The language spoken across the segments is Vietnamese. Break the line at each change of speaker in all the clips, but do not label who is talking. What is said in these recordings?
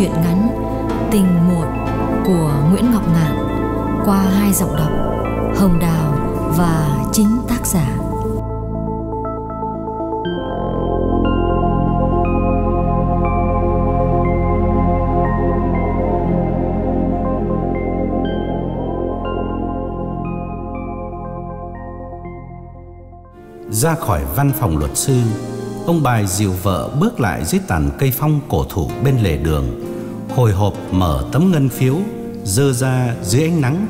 truyện ngắn Tình muộn của Nguyễn Ngọc Ngạn qua hai giọng đọc Hồng Đào và chính tác giả.
Ra khỏi văn phòng luật sư, Ông bài dìu vợ bước lại dưới tàn cây phong cổ thụ bên lề đường Hồi hộp mở tấm ngân phiếu, Dơ ra dưới ánh nắng.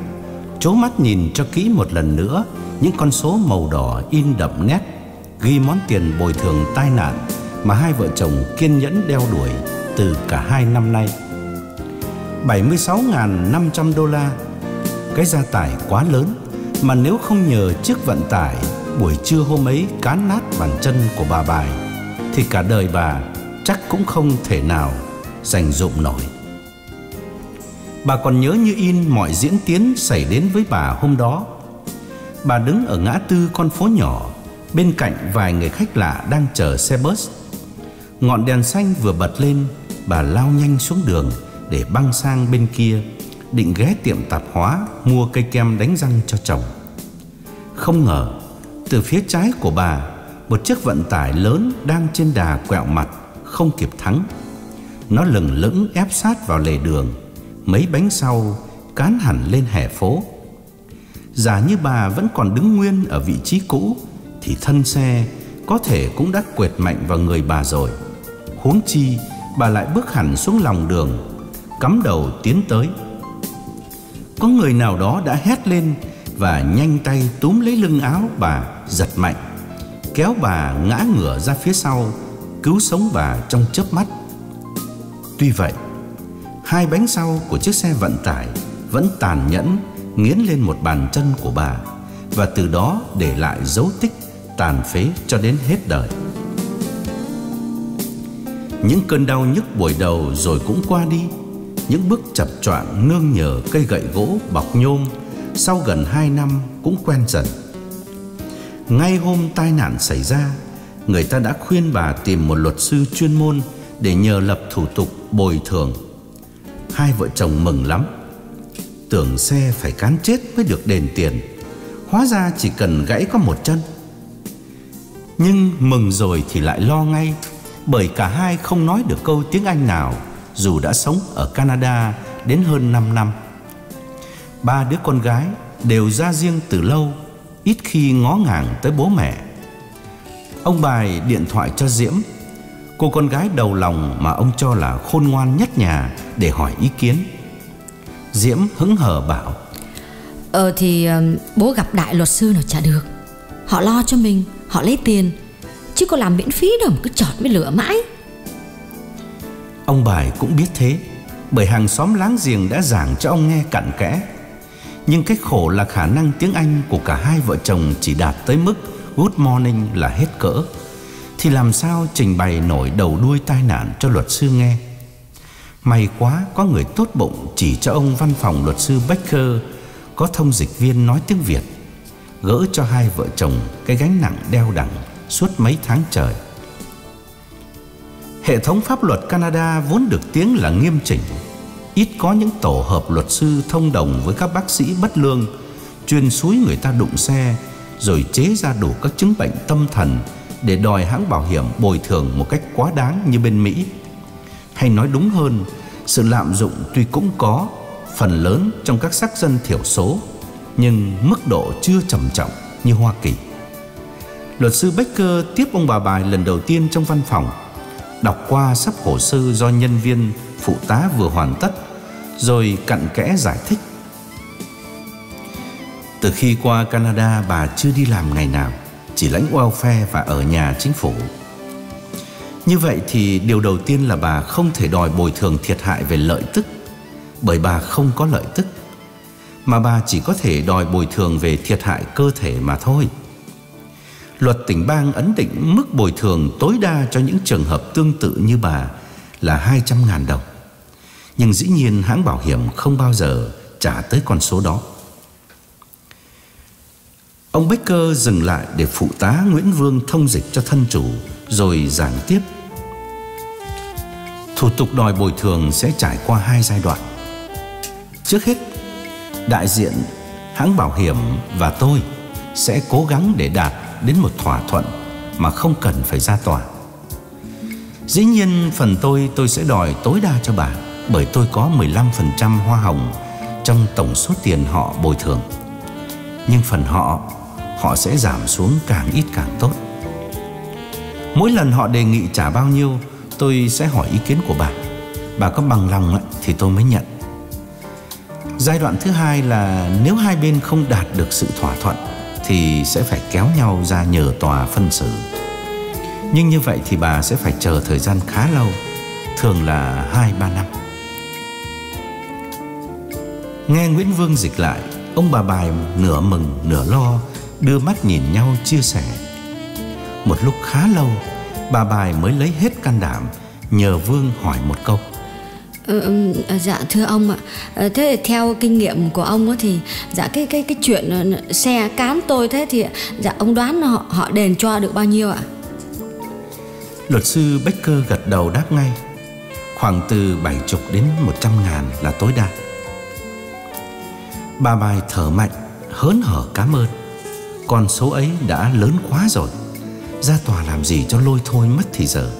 Chố mắt nhìn cho kỹ một lần nữa, Những con số màu đỏ in đậm nét, Ghi món tiền bồi thường tai nạn Mà hai vợ chồng kiên nhẫn đeo đuổi Từ cả hai năm nay. 76.500 đô la. Cái gia tài quá lớn Mà nếu không nhờ chiếc vận tải buổi trưa hôm ấy cán nát bàn chân của bà bài thì cả đời bà chắc cũng không thể nào dành dụng nổi. Bà còn nhớ như in mọi diễn tiến xảy đến với bà hôm đó. Bà đứng ở ngã tư con phố nhỏ bên cạnh vài người khách lạ đang chờ xe bus. Ngọn đèn xanh vừa bật lên, bà lao nhanh xuống đường để băng sang bên kia, định ghé tiệm tạp hóa mua cây kem đánh răng cho chồng. Không ngờ từ phía trái của bà Một chiếc vận tải lớn đang trên đà quẹo mặt Không kịp thắng Nó lừng lững ép sát vào lề đường Mấy bánh sau cán hẳn lên hè phố. Giả như bà vẫn còn đứng nguyên ở vị trí cũ Thì thân xe có thể cũng đã quệt mạnh vào người bà rồi. Huống chi bà lại bước hẳn xuống lòng đường Cắm đầu tiến tới. Có người nào đó đã hét lên và nhanh tay túm lấy lưng áo bà giật mạnh, kéo bà ngã ngửa ra phía sau, cứu sống bà trong chớp mắt. Tuy vậy, hai bánh sau của chiếc xe vận tải vẫn tàn nhẫn nghiến lên một bàn chân của bà và từ đó để lại dấu tích tàn phế cho đến hết đời. Những cơn đau nhức buổi đầu rồi cũng qua đi, những bước chập choạng nương nhờ cây gậy gỗ bọc nhôm sau gần 2 năm cũng quen dần. Ngay hôm tai nạn xảy ra, người ta đã khuyên bà tìm một luật sư chuyên môn để nhờ lập thủ tục bồi thường. Hai vợ chồng mừng lắm. Tưởng xe phải cán chết mới được đền tiền. Hóa ra chỉ cần gãy có một chân. Nhưng mừng rồi thì lại lo ngay, bởi cả hai không nói được câu tiếng Anh nào dù đã sống ở Canada đến hơn 5 năm. Ba đứa con gái đều ra riêng từ lâu, ít khi ngó ngàng tới bố mẹ. Ông bài điện thoại cho Diễm, cô con gái đầu lòng mà ông cho là khôn ngoan nhất nhà để hỏi ý kiến. Diễm hứng hờ bảo:
"Ờ thì bố gặp đại luật sư nào chả được. Họ lo cho mình, họ lấy tiền, chứ có làm miễn phí đâu mà cứ chọt với lửa mãi."
Ông bài cũng biết thế, bởi hàng xóm láng giềng đã giảng cho ông nghe cặn kẽ nhưng cái khổ là khả năng tiếng Anh của cả hai vợ chồng chỉ đạt tới mức good morning là hết cỡ. Thì làm sao trình bày nổi đầu đuôi tai nạn cho luật sư nghe? May quá có người tốt bụng chỉ cho ông văn phòng luật sư Becker có thông dịch viên nói tiếng Việt, gỡ cho hai vợ chồng cái gánh nặng đeo đẳng suốt mấy tháng trời. Hệ thống pháp luật Canada vốn được tiếng là nghiêm chỉnh ít có những tổ hợp luật sư thông đồng với các bác sĩ bất lương chuyên suối người ta đụng xe rồi chế ra đủ các chứng bệnh tâm thần để đòi hãng bảo hiểm bồi thường một cách quá đáng như bên Mỹ. Hay nói đúng hơn, sự lạm dụng tuy cũng có phần lớn trong các sắc dân thiểu số, nhưng mức độ chưa trầm trọng như Hoa Kỳ. Luật sư Baker tiếp ông bà bài lần đầu tiên trong văn phòng, đọc qua sắp hồ sơ do nhân viên phụ tá vừa hoàn tất rồi cặn kẽ giải thích. Từ khi qua Canada bà chưa đi làm ngày nào, chỉ lãnh welfare và ở nhà chính phủ. Như vậy thì điều đầu tiên là bà không thể đòi bồi thường thiệt hại về lợi tức, bởi bà không có lợi tức, mà bà chỉ có thể đòi bồi thường về thiệt hại cơ thể mà thôi. Luật tỉnh bang ấn định mức bồi thường tối đa cho những trường hợp tương tự như bà là 200.000 đồng. Nhưng dĩ nhiên hãng bảo hiểm không bao giờ trả tới con số đó. Ông Baker dừng lại để phụ tá Nguyễn Vương thông dịch cho thân chủ rồi giảng tiếp. Thủ tục đòi bồi thường sẽ trải qua hai giai đoạn. Trước hết, đại diện hãng bảo hiểm và tôi sẽ cố gắng để đạt đến một thỏa thuận mà không cần phải ra tòa. Dĩ nhiên phần tôi tôi sẽ đòi tối đa cho bà bởi tôi có 15% hoa hồng trong tổng số tiền họ bồi thường. Nhưng phần họ họ sẽ giảm xuống càng ít càng tốt. Mỗi lần họ đề nghị trả bao nhiêu, tôi sẽ hỏi ý kiến của bà. Bà có bằng lòng thì tôi mới nhận. Giai đoạn thứ hai là nếu hai bên không đạt được sự thỏa thuận thì sẽ phải kéo nhau ra nhờ tòa phân xử. Nhưng như vậy thì bà sẽ phải chờ thời gian khá lâu, thường là 2-3 năm. Nghe Nguyễn Vương dịch lại, ông bà bài nửa mừng nửa lo đưa mắt nhìn nhau chia sẻ. Một lúc khá lâu, bà bài mới lấy hết can đảm nhờ Vương hỏi một câu.
Ừ, dạ thưa ông ạ. Ờ, thế theo kinh nghiệm của ông thì dạ cái cái cái chuyện xe cán tôi thế thì dạ ông đoán họ họ đền cho được bao nhiêu ạ?
Luật sư Becker gật đầu đáp ngay. Khoảng từ 70 đến 100 ngàn là tối đa. Bà bài thở mạnh hớn hở cảm ơn con số ấy đã lớn quá rồi ra tòa làm gì cho lôi thôi mất thì giờ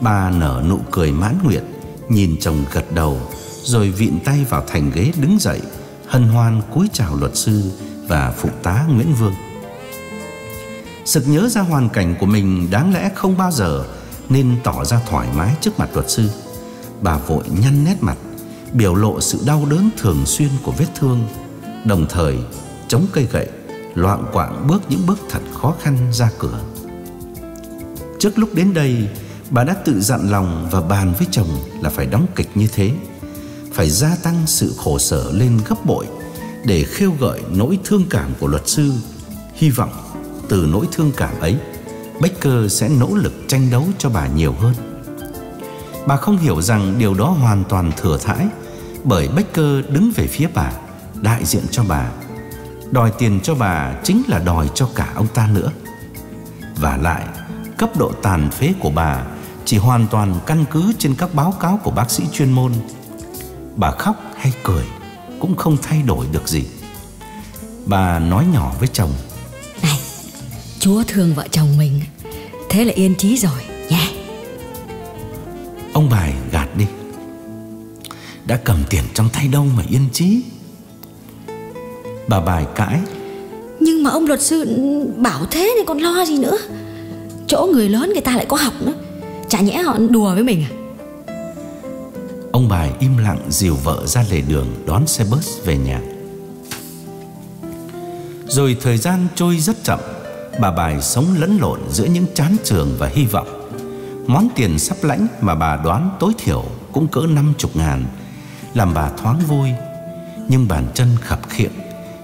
bà nở nụ cười mãn nguyện nhìn chồng gật đầu rồi vịn tay vào thành ghế đứng dậy hân hoan cúi chào luật sư và phụ tá Nguyễn Vương. Sực nhớ ra hoàn cảnh của mình đáng lẽ không bao giờ nên tỏ ra thoải mái trước mặt luật sư. Bà vội nhăn nét mặt, biểu lộ sự đau đớn thường xuyên của vết thương, đồng thời chống cây gậy, loạn quạng bước những bước thật khó khăn ra cửa. Trước lúc đến đây, Bà đã tự dặn lòng và bàn với chồng là phải đóng kịch như thế Phải gia tăng sự khổ sở lên gấp bội Để khêu gợi nỗi thương cảm của luật sư. Hy vọng từ nỗi thương cảm ấy Baker sẽ nỗ lực tranh đấu cho bà nhiều hơn. Bà không hiểu rằng điều đó hoàn toàn thừa thãi Bởi Baker đứng về phía bà Đại diện cho bà. Đòi tiền cho bà chính là đòi cho cả ông ta nữa Và lại cấp độ tàn phế của bà chỉ hoàn toàn căn cứ trên các báo cáo của bác sĩ chuyên môn. Bà khóc hay cười cũng không thay đổi được gì. Bà nói nhỏ với chồng:
"Này, Chúa thương vợ chồng mình, thế là yên trí rồi nha."
Ông bài gạt đi. Đã cầm tiền trong tay đâu mà yên trí. Bà bài cãi:
"Nhưng mà ông luật sư bảo thế thì còn lo gì nữa? Chỗ người lớn người ta lại có học nữa." Chả nhẽ họ đùa với mình à?
Ông bài im lặng dìu vợ ra lề đường đón xe bus về nhà. Rồi thời gian trôi rất chậm Bà bài sống lẫn lộn giữa những chán trường và hy vọng. Món tiền sắp lãnh mà bà đoán tối thiểu cũng cỡ năm chục ngàn Làm bà thoáng vui Nhưng bàn chân khập khiễng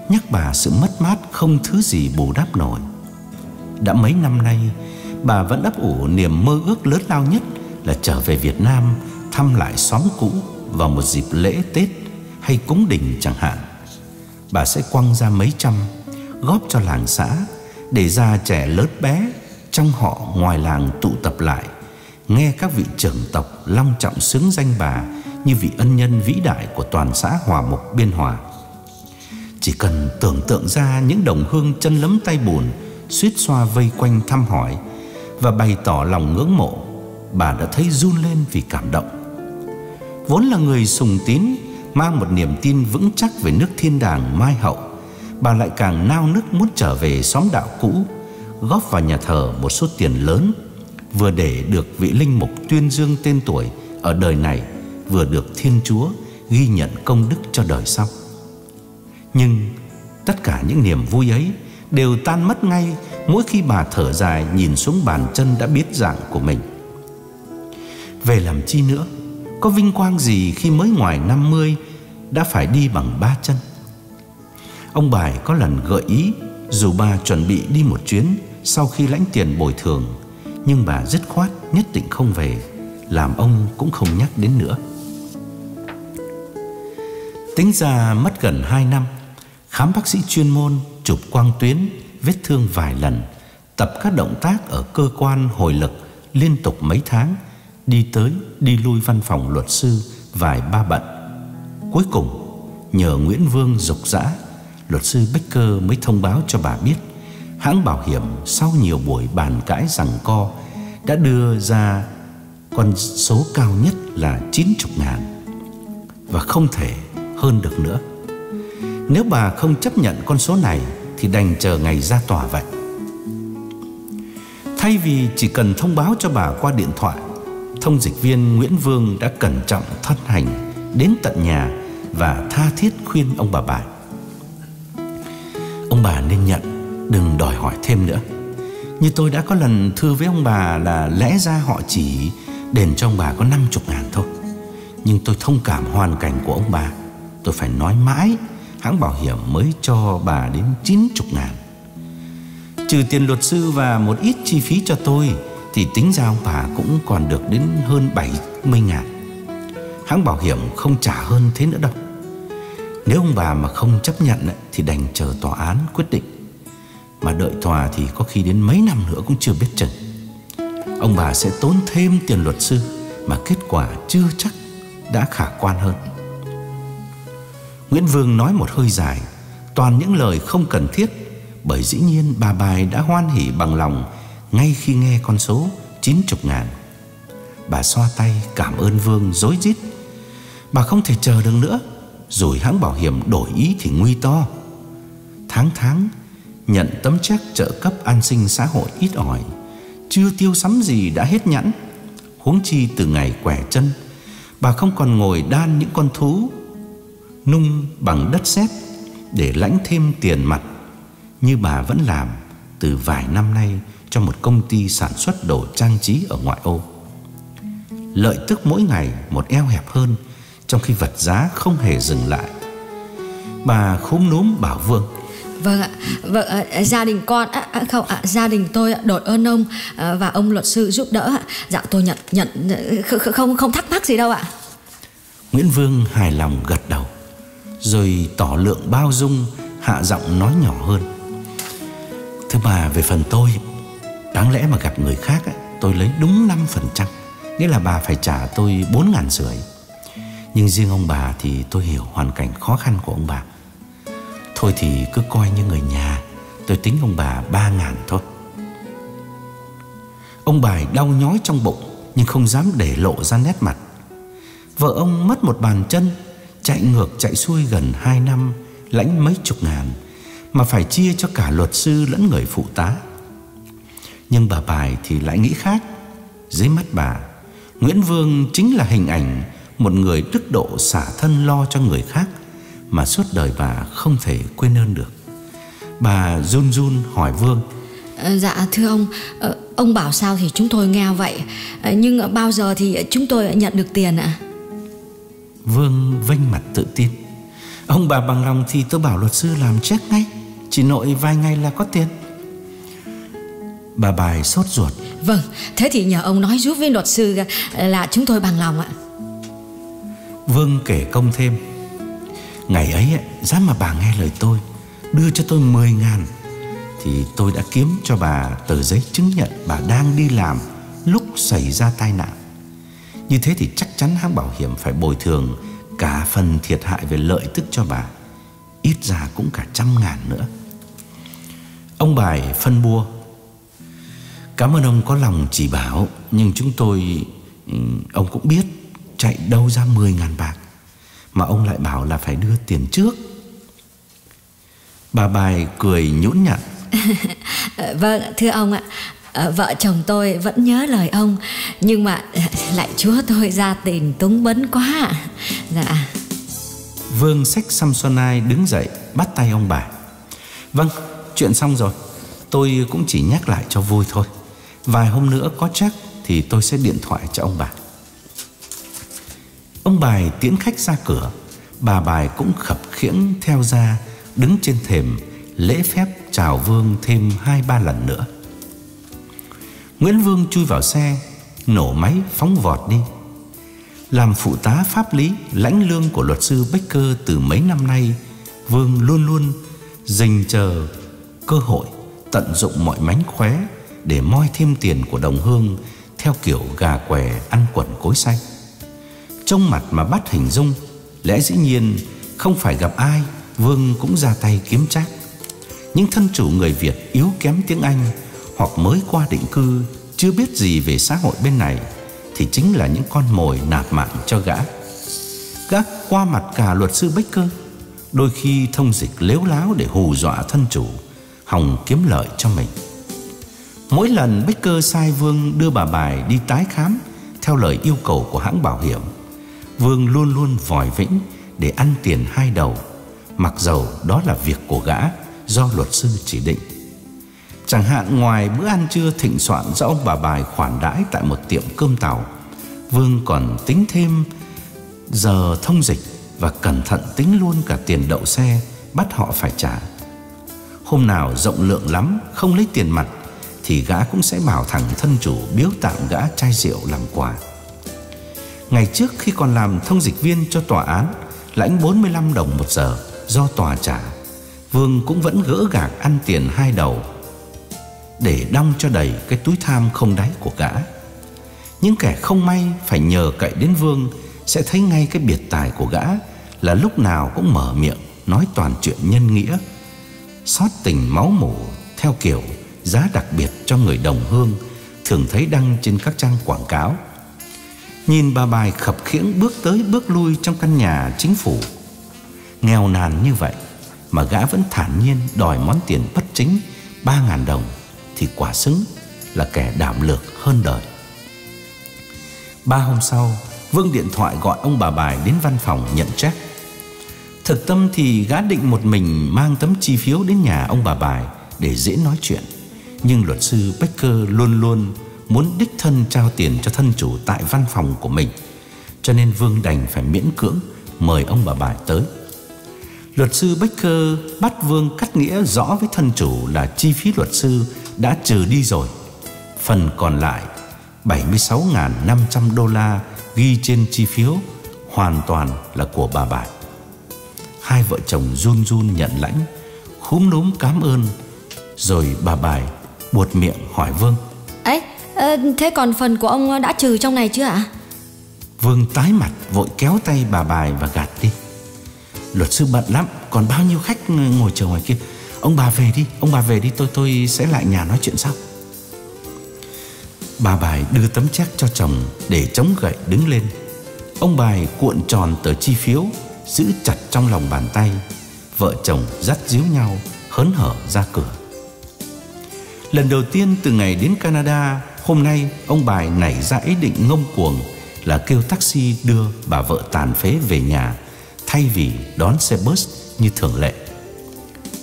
Nhắc bà sự mất mát không thứ gì bù đắp nổi Đã mấy năm nay, bà vẫn ấp ủ niềm mơ ước lớn lao nhất là trở về Việt Nam, thăm lại xóm cũ vào một dịp lễ Tết hay cúng đình chẳng hạn. Bà sẽ quăng ra mấy trăm, góp cho làng xã để già trẻ lớn bé trong họ ngoài làng tụ tập lại, nghe các vị trưởng tộc long trọng xứng danh bà như vị ân nhân vĩ đại của toàn xã Hòa Mục Biên Hòa. Chỉ cần tưởng tượng ra những đồng hương chân lấm tay bùn suýt xoa vây quanh thăm hỏi và bày tỏ lòng ngưỡng mộ, bà đã thấy run lên vì cảm động. Vốn là người sùng tín, mang một niềm tin vững chắc về nước thiên đàng mai hậu, bà lại càng nao nức muốn trở về xóm đạo cũ, góp vào nhà thờ một số tiền lớn, vừa để được vị linh mục tuyên dương tên tuổi ở đời này, vừa được Thiên Chúa ghi nhận công đức cho đời sau. Nhưng tất cả những niềm vui ấy đều tan mất ngay mỗi khi bà thở dài nhìn xuống bàn chân đã biết dạng của mình. Về làm chi nữa, có vinh quang gì khi mới ngoài 50 đã phải đi bằng ba chân. Ông Bài có lần gợi ý dù bà chuẩn bị đi một chuyến sau khi lãnh tiền bồi thường, nhưng bà dứt khoát nhất định không về, làm ông cũng không nhắc đến nữa. Tính ra mất gần 2 năm, khám bác sĩ chuyên môn, chụp quang tuyến, vết thương vài lần, tập các động tác ở cơ quan hồi lực liên tục mấy tháng Đi tới đi lui văn phòng luật sư Vài ba bận. Cuối cùng nhờ Nguyễn Vương dục dã Luật sư Becker mới thông báo cho bà biết Hãng bảo hiểm sau nhiều buổi bàn cãi rằng co Đã đưa ra con số cao nhất là 90 ngàn. Và không thể hơn được nữa. Nếu bà không chấp nhận con số này, Thì đành chờ ngày ra tòa vậy. Thay vì chỉ cần thông báo cho bà qua điện thoại, Thông dịch viên Nguyễn Vương đã cẩn trọng thân hành Đến tận nhà Và tha thiết khuyên ông bà bà. Ông bà nên nhận, Đừng đòi hỏi thêm nữa. Như tôi đã có lần thư với ông bà là Lẽ ra họ chỉ đền cho ông bà có 50 ngàn thôi. Nhưng tôi thông cảm hoàn cảnh của ông bà. Tôi phải nói mãi Hãng bảo hiểm mới cho bà đến 90 ngàn. Trừ tiền luật sư và một ít chi phí cho tôi, Thì tính ra ông bà cũng còn được đến hơn 70 ngàn. Hãng bảo hiểm không trả hơn thế nữa đâu. Nếu ông bà mà không chấp nhận Thì đành chờ tòa án quyết định. Mà đợi tòa thì có khi đến mấy năm nữa cũng chưa biết chừng. Ông bà sẽ tốn thêm tiền luật sư Mà kết quả chưa chắc đã khả quan hơn. Nguyễn Vương nói một hơi dài, Toàn những lời không cần thiết, Bởi dĩ nhiên bà bài đã hoan hỉ bằng lòng Ngay khi nghe con số 90 ngàn. Bà xoa tay cảm ơn Vương dối rít. Bà không thể chờ được nữa, Rồi hãng bảo hiểm đổi ý thì nguy to. Tháng tháng, Nhận tấm check trợ cấp an sinh xã hội ít ỏi, chưa tiêu sắm gì đã hết nhẵn Huống chi từ ngày quẻ chân, Bà không còn ngồi đan những con thú Nung bằng đất sét Để lãnh thêm tiền mặt Như bà vẫn làm Từ vài năm nay Cho một công ty sản xuất đồ trang trí ở ngoại ô. Lợi tức mỗi ngày một eo hẹp hơn Trong khi vật giá không hề dừng lại. Bà khúm núm bảo Vương.
Vâng ạ, vâng à, gia đình con à, à, không à, gia đình tôi đội ơn ông à, và ông luật sư giúp đỡ ạ. Dạ tôi nhận nhận không không thắc mắc gì đâu ạ.
Nguyễn Vương hài lòng gật đầu, rồi tỏ lượng bao dung, hạ giọng nói nhỏ hơn. Thưa bà về phần tôi, đáng lẽ mà gặp người khác tôi lấy đúng 5%, nghĩa là bà phải trả tôi 4 ngàn rưỡi. Nhưng riêng ông bà thì tôi hiểu hoàn cảnh khó khăn của ông bà Thôi thì cứ coi như người nhà Tôi tính ông bà ba ngàn thôi Ông bà đau nhói trong bụng Nhưng không dám để lộ ra nét mặt Vợ ông mất một bàn chân Chạy ngược chạy xuôi gần hai năm Lãnh mấy chục ngàn Mà phải chia cho cả luật sư lẫn người phụ tá Nhưng bà bài thì lại nghĩ khác Dưới mắt bà Nguyễn Vương chính là hình ảnh Một người đức độ xả thân lo cho người khác mà suốt đời bà không thể quên ơn được. Bà run run hỏi Vương.
Ờ, dạ thưa ông, ờ, ông bảo sao thì chúng tôi nghe vậy, ờ, nhưng bao giờ thì chúng tôi nhận được tiền ạ?
Vương vênh mặt tự tin. Ông bà bằng lòng thì tôi bảo luật sư làm check ngay, chỉ nội vài ngày là có tiền. Bà bài sốt ruột.
Vâng, thế thì nhờ ông nói giúp với luật sư là chúng tôi bằng lòng ạ.
Vương kể công thêm Ngày ấy dám mà bà nghe lời tôi Đưa cho tôi 10 ngàn Thì tôi đã kiếm cho bà tờ giấy chứng nhận bà đang đi làm Lúc xảy ra tai nạn như thế thì chắc chắn hãng bảo hiểm phải bồi thường Cả phần thiệt hại về lợi tức cho bà, Ít ra cũng cả trăm ngàn nữa. Ông bài phân bua, Cảm ơn ông có lòng chỉ bảo, Nhưng chúng tôi ừ, Ông cũng biết Chạy đâu ra 10 ngàn bạc, mà ông lại bảo là phải đưa tiền trước. Bà bài cười nhũn nhặn.
Vâng thưa ông ạ à, Vợ chồng tôi vẫn nhớ lời ông Nhưng mà lại chúa tôi ra tình túng bấn quá. Dạ.
Vương sách Samsonai đứng dậy Bắt tay ông bà. Vâng chuyện xong rồi. Tôi cũng chỉ nhắc lại cho vui thôi. Vài hôm nữa có chắc Thì tôi sẽ điện thoại cho ông bà. Ông bài tiễn khách ra cửa. Bà bài cũng khập khiễng theo ra Đứng trên thềm Lễ phép chào Vương thêm hai ba lần nữa. Nguyễn Vương chui vào xe Nổ máy phóng vọt đi Làm phụ tá pháp lý Lãnh lương của luật sư Becker Từ mấy năm nay Vương luôn luôn dình chờ cơ hội Tận dụng mọi mánh khóe Để moi thêm tiền của đồng hương theo kiểu gà què ăn quẩn cối xanh. Trong mặt mà bắt hình dung, lẽ dĩ nhiên không phải gặp ai Vương cũng ra tay kiếm trác. Những thân chủ người Việt yếu kém tiếng Anh hoặc mới qua định cư chưa biết gì về xã hội bên này thì chính là những con mồi nạp mạng cho gã. Gã qua mặt cả luật sư Baker, đôi khi thông dịch lếu láo để hù dọa thân chủ, hòng kiếm lợi cho mình. Mỗi lần Baker sai Vương đưa bà bài đi tái khám theo lời yêu cầu của hãng bảo hiểm, Vương luôn luôn vòi vĩnh để ăn tiền hai đầu, mặc dầu đó là việc của gã do luật sư chỉ định. Chẳng hạn ngoài bữa ăn trưa thịnh soạn do ông bà bài khoản đãi tại một tiệm cơm tàu, Vương còn tính thêm giờ thông dịch và cẩn thận tính luôn cả tiền đậu xe bắt họ phải trả. Hôm nào rộng lượng lắm không lấy tiền mặt thì gã cũng sẽ bảo thẳng thân chủ biếu tặng gã chai rượu làm quà. Ngày trước khi còn làm thông dịch viên cho tòa án, lãnh 45 đồng một giờ do tòa trả, Vương cũng vẫn gỡ gạc ăn tiền hai đầu để đong cho đầy cái túi tham không đáy của gã. Những kẻ không may phải nhờ cậy đến Vương sẽ thấy ngay cái biệt tài của gã là lúc nào cũng mở miệng nói toàn chuyện nhân nghĩa, xót tình máu mủ theo kiểu giá đặc biệt cho người đồng hương thường thấy đăng trên các trang quảng cáo. Nhìn bà bài khập khiễng bước tới bước lui trong căn nhà chính phủ. Nghèo nàn như vậy mà gã vẫn thản nhiên đòi món tiền bất chính ba ngàn đồng thì quả xứng là kẻ đảm lược hơn đời. Ba hôm sau, Vương điện thoại gọi ông bà bài đến văn phòng nhận check. Thực tâm thì gã định một mình mang tấm chi phiếu đến nhà ông bà bài để dễ nói chuyện. Nhưng luật sư Becker luôn luôn muốn đích thân trao tiền cho thân chủ tại văn phòng của mình. Cho nên Vương đành phải miễn cưỡng mời ông bà bài tới. Luật sư Becker bắt Vương cắt nghĩa rõ với thân chủ là chi phí luật sư đã trừ đi rồi. Phần còn lại 76.500 đô la ghi trên chi phiếu hoàn toàn là của bà bài. Hai vợ chồng run run nhận lãnh, khúm núm cảm ơn, rồi bà bài buột miệng hỏi Vương.
Ấy, thế còn phần của ông đã trừ trong này chưa ạ?
Vương tái mặt vội kéo tay bà bài và gạt đi. Luật sư bận lắm, còn bao nhiêu khách ngồi chờ ngoài kia. Ông bà về đi, ông bà về đi, tôi tôi sẽ lại nhà nói chuyện sau. Bà bài đưa tấm chắc cho chồng để chống gậy đứng lên. Ông bài cuộn tròn tờ chi phiếu, giữ chặt trong lòng bàn tay. Vợ chồng dắt díu nhau, hớn hở ra cửa. Lần đầu tiên từ ngày đến Canada, hôm nay ông bài nảy ra ý định ngông cuồng là kêu taxi đưa bà vợ tàn phế về nhà thay vì đón xe bus như thường lệ.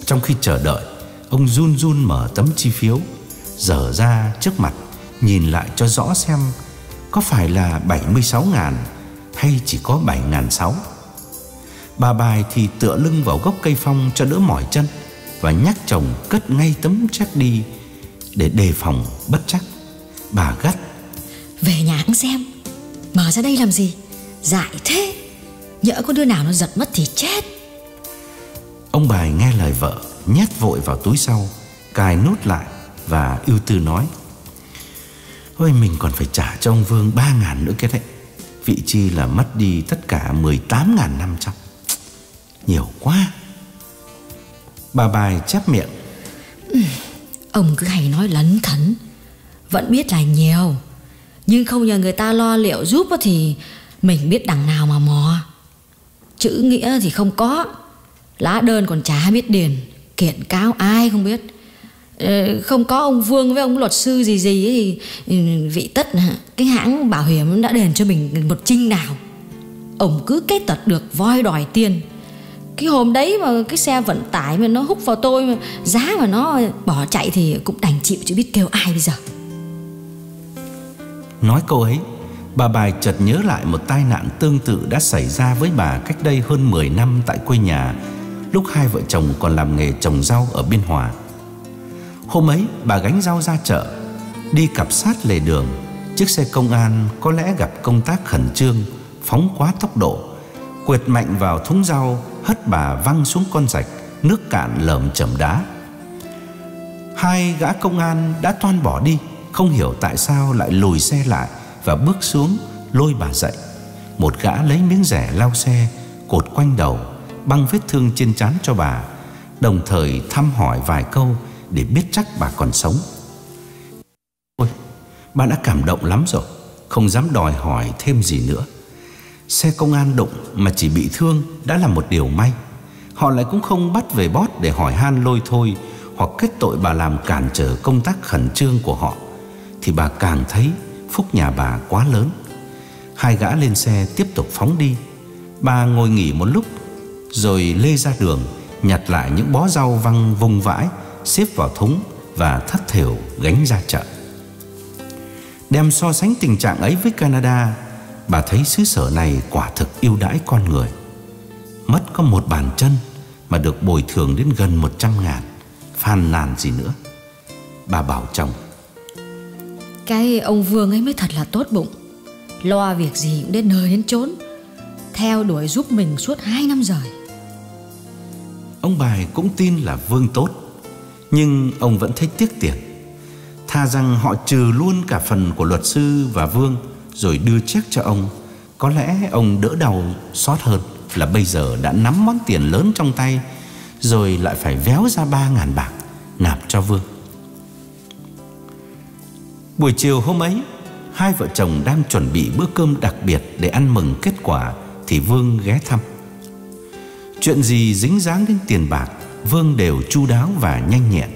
Trong khi chờ đợi, ông run run mở tấm chi phiếu, dở ra trước mặt nhìn lại cho rõ xem có phải là 76 ngàn hay chỉ có 7 ngàn sáu Bà bài thì tựa lưng vào gốc cây phong cho đỡ mỏi chân và nhắc chồng cất ngay tấm check đi để đề phòng bất chắc. Bà gắt.
Về nhà ăn xem, mở ra đây làm gì? Dại thế, nhỡ có đứa nào nó giật mất thì chết.
Ông bài nghe lời vợ, nhét vội vào túi sau, cài nút lại và ưu tư nói. Ôi mình còn phải trả cho ông Vương 3 ngàn nữa kia đấy. Vị chi là mất đi tất cả 18 ngàn 500 Nhiều quá. Bà bài chép miệng
Ông cứ hay nói lấn thấn Vẫn biết là nhiều. Nhưng không nhờ người ta lo liệu giúp Thì mình biết đằng nào mà mò. Chữ nghĩa thì không có. Lá đơn còn chả biết điền, Kiện cáo ai không biết. Ờ, không có ông Vương với ông luật sư gì gì thì ừ, vị tất cái hãng bảo hiểm đã đền cho mình một trinh nào ông cứ kết tật được voi đòi tiền. Cái hôm đấy mà cái xe vận tải mà nó hút vào tôi mà giá mà nó bỏ chạy thì cũng đành chịu chứ biết kêu ai bây giờ.
Nói câu ấy, bà bài chợt nhớ lại một tai nạn tương tự đã xảy ra với bà cách đây hơn 10 năm tại quê nhà lúc hai vợ chồng còn làm nghề trồng rau ở biên hòa. Hôm ấy, bà gánh rau ra chợ, Đi cặp sát lề đường. Chiếc xe công an có lẽ gặp công tác khẩn trương, Phóng quá tốc độ. Quệt mạnh vào thúng rau, Hất bà văng xuống con rạch, Nước cạn lởm chầm đá. Hai gã công an đã toan bỏ đi, Không hiểu tại sao lại lùi xe lại Và bước xuống, lôi bà dậy. Một gã lấy miếng rẻ lau xe, Cột quanh đầu. Băng vết thương trên trán cho bà, Đồng thời thăm hỏi vài câu Để biết chắc bà còn sống. Ôi, Bà đã cảm động lắm rồi, Không dám đòi hỏi thêm gì nữa. Xe công an đụng mà chỉ bị thương Đã là một điều may. Họ lại cũng không bắt về bót để hỏi han lôi thôi Hoặc kết tội bà làm cản trở công tác khẩn trương của họ, Thì bà càng thấy phúc nhà bà quá lớn. Hai gã lên xe tiếp tục phóng đi. Bà ngồi nghỉ một lúc rồi lê ra đường, Nhặt lại những bó rau văng vung vãi, Xếp vào thúng Và thất thểu gánh ra chợ. Đem so sánh tình trạng ấy với Canada, Bà thấy xứ sở này quả thực yêu đãi con người. Mất có một bàn chân Mà được bồi thường đến gần 100 ngàn, Phàn nàn gì nữa. Bà bảo chồng,
Cái ông Vương ấy mới thật là tốt bụng. Lo việc gì cũng đến nơi đến chốn. Theo đuổi giúp mình suốt 2 năm rồi.
Ông Bài cũng tin là Vương tốt. Nhưng ông vẫn thấy tiếc tiền. Tha rằng họ trừ luôn cả phần của luật sư và Vương, Rồi đưa check cho ông. Có lẽ ông đỡ đầu xót hơn Là bây giờ đã nắm món tiền lớn trong tay, Rồi lại phải véo ra ba ngàn bạc Nạp cho Vương. Buổi chiều hôm ấy, Hai vợ chồng đang chuẩn bị bữa cơm đặc biệt Để ăn mừng kết quả Thì Vương ghé thăm. Chuyện gì dính dáng đến tiền bạc, Vương đều chu đáo và nhanh nhẹn.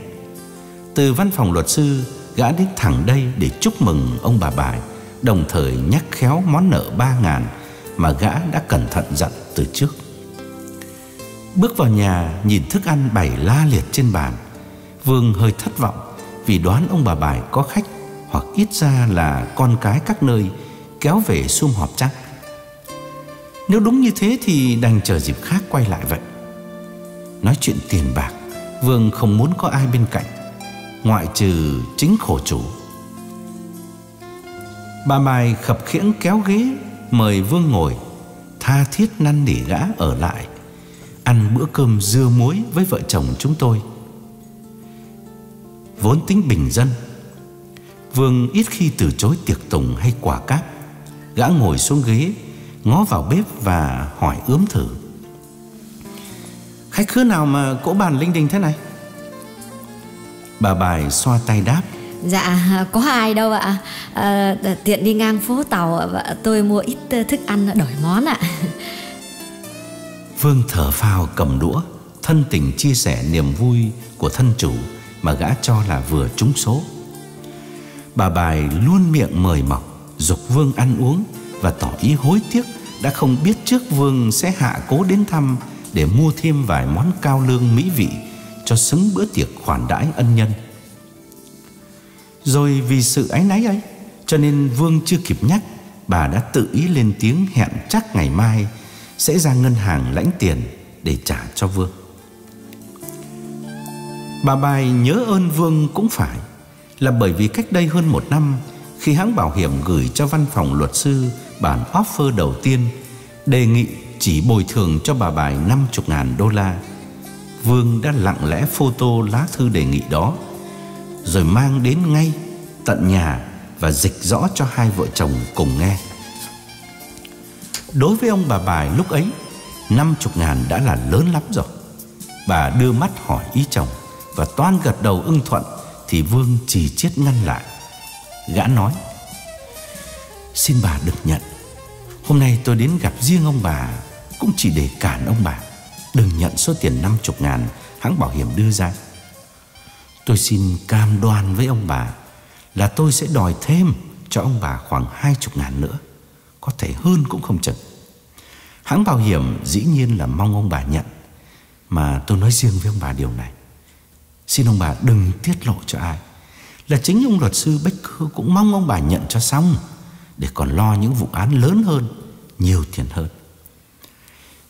Từ văn phòng luật sư, Gã đến thẳng đây để chúc mừng ông bà bài, Đồng thời nhắc khéo món nợ ba ngàn Mà gã đã cẩn thận dặn từ trước. Bước vào nhà, nhìn thức ăn bày la liệt trên bàn. Vương hơi thất vọng Vì đoán ông bà bài có khách Hoặc ít ra là con cái các nơi, Kéo về sum họp chắc. Nếu đúng như thế thì đành chờ dịp khác quay lại vậy. Nói chuyện tiền bạc, Vương không muốn có ai bên cạnh, Ngoại trừ chính khổ chủ. Bà Mai khập khiễng kéo ghế, Mời Vương ngồi, Tha thiết năn nỉ gã ở lại, Ăn bữa cơm dưa muối với vợ chồng chúng tôi. Vốn tính bình dân, Vương ít khi từ chối tiệc tùng hay quả cáp. Gã ngồi xuống ghế Ngó vào bếp và hỏi ướm thử. Khách khứa nào mà cỗ bàn linh đình thế này? Bà bài xoa tay đáp.
Dạ có ai đâu ạ. À, Tiện đi ngang phố tàu Tôi mua ít thức ăn đổi món ạ.
Vương thở phào cầm đũa Thân tình chia sẻ niềm vui của thân chủ Mà gã cho là vừa trúng số. Bà bài luôn miệng mời mọc Dục Vương ăn uống Và tỏ ý hối tiếc đã không biết trước Vương sẽ hạ cố đến thăm Để mua thêm vài món cao lương mỹ vị Cho xứng bữa tiệc khoản đãi ân nhân. Rồi vì sự ái náy ấy, Cho nên Vương chưa kịp nhắc, Bà đã tự ý lên tiếng hẹn chắc ngày mai Sẽ ra ngân hàng lãnh tiền Để trả cho Vương. Bà bài nhớ ơn Vương cũng phải, Là bởi vì cách đây hơn một năm, Khi hãng bảo hiểm gửi cho văn phòng luật sư Bản offer đầu tiên, Đề nghị chỉ bồi thường cho bà bài 50 ngàn đô la. Vương đã lặng lẽ photo lá thư đề nghị đó, Rồi mang đến ngay tận nhà Và dịch rõ cho hai vợ chồng cùng nghe. Đối với ông bà bài lúc ấy 50 ngàn đã là lớn lắm rồi. Bà đưa mắt hỏi ý chồng Và toan gật đầu ưng thuận Thì Vương chỉ chết ngăn lại. Gã nói Xin bà được nhận. Hôm nay tôi đến gặp riêng ông bà, Cũng chỉ để cản ông bà. Đừng nhận số tiền 50 ngàn Hãng bảo hiểm đưa ra. Tôi xin cam đoan với ông bà Là tôi sẽ đòi thêm Cho ông bà khoảng 20 ngàn nữa. Có thể hơn cũng không chừng. Hãng bảo hiểm dĩ nhiên là mong ông bà nhận. Mà tôi nói riêng với ông bà điều này. Xin ông bà đừng tiết lộ cho ai. Là chính ông luật sư Bách Cư Cũng mong ông bà nhận cho xong. Để còn lo những vụ án lớn hơn, Nhiều tiền hơn.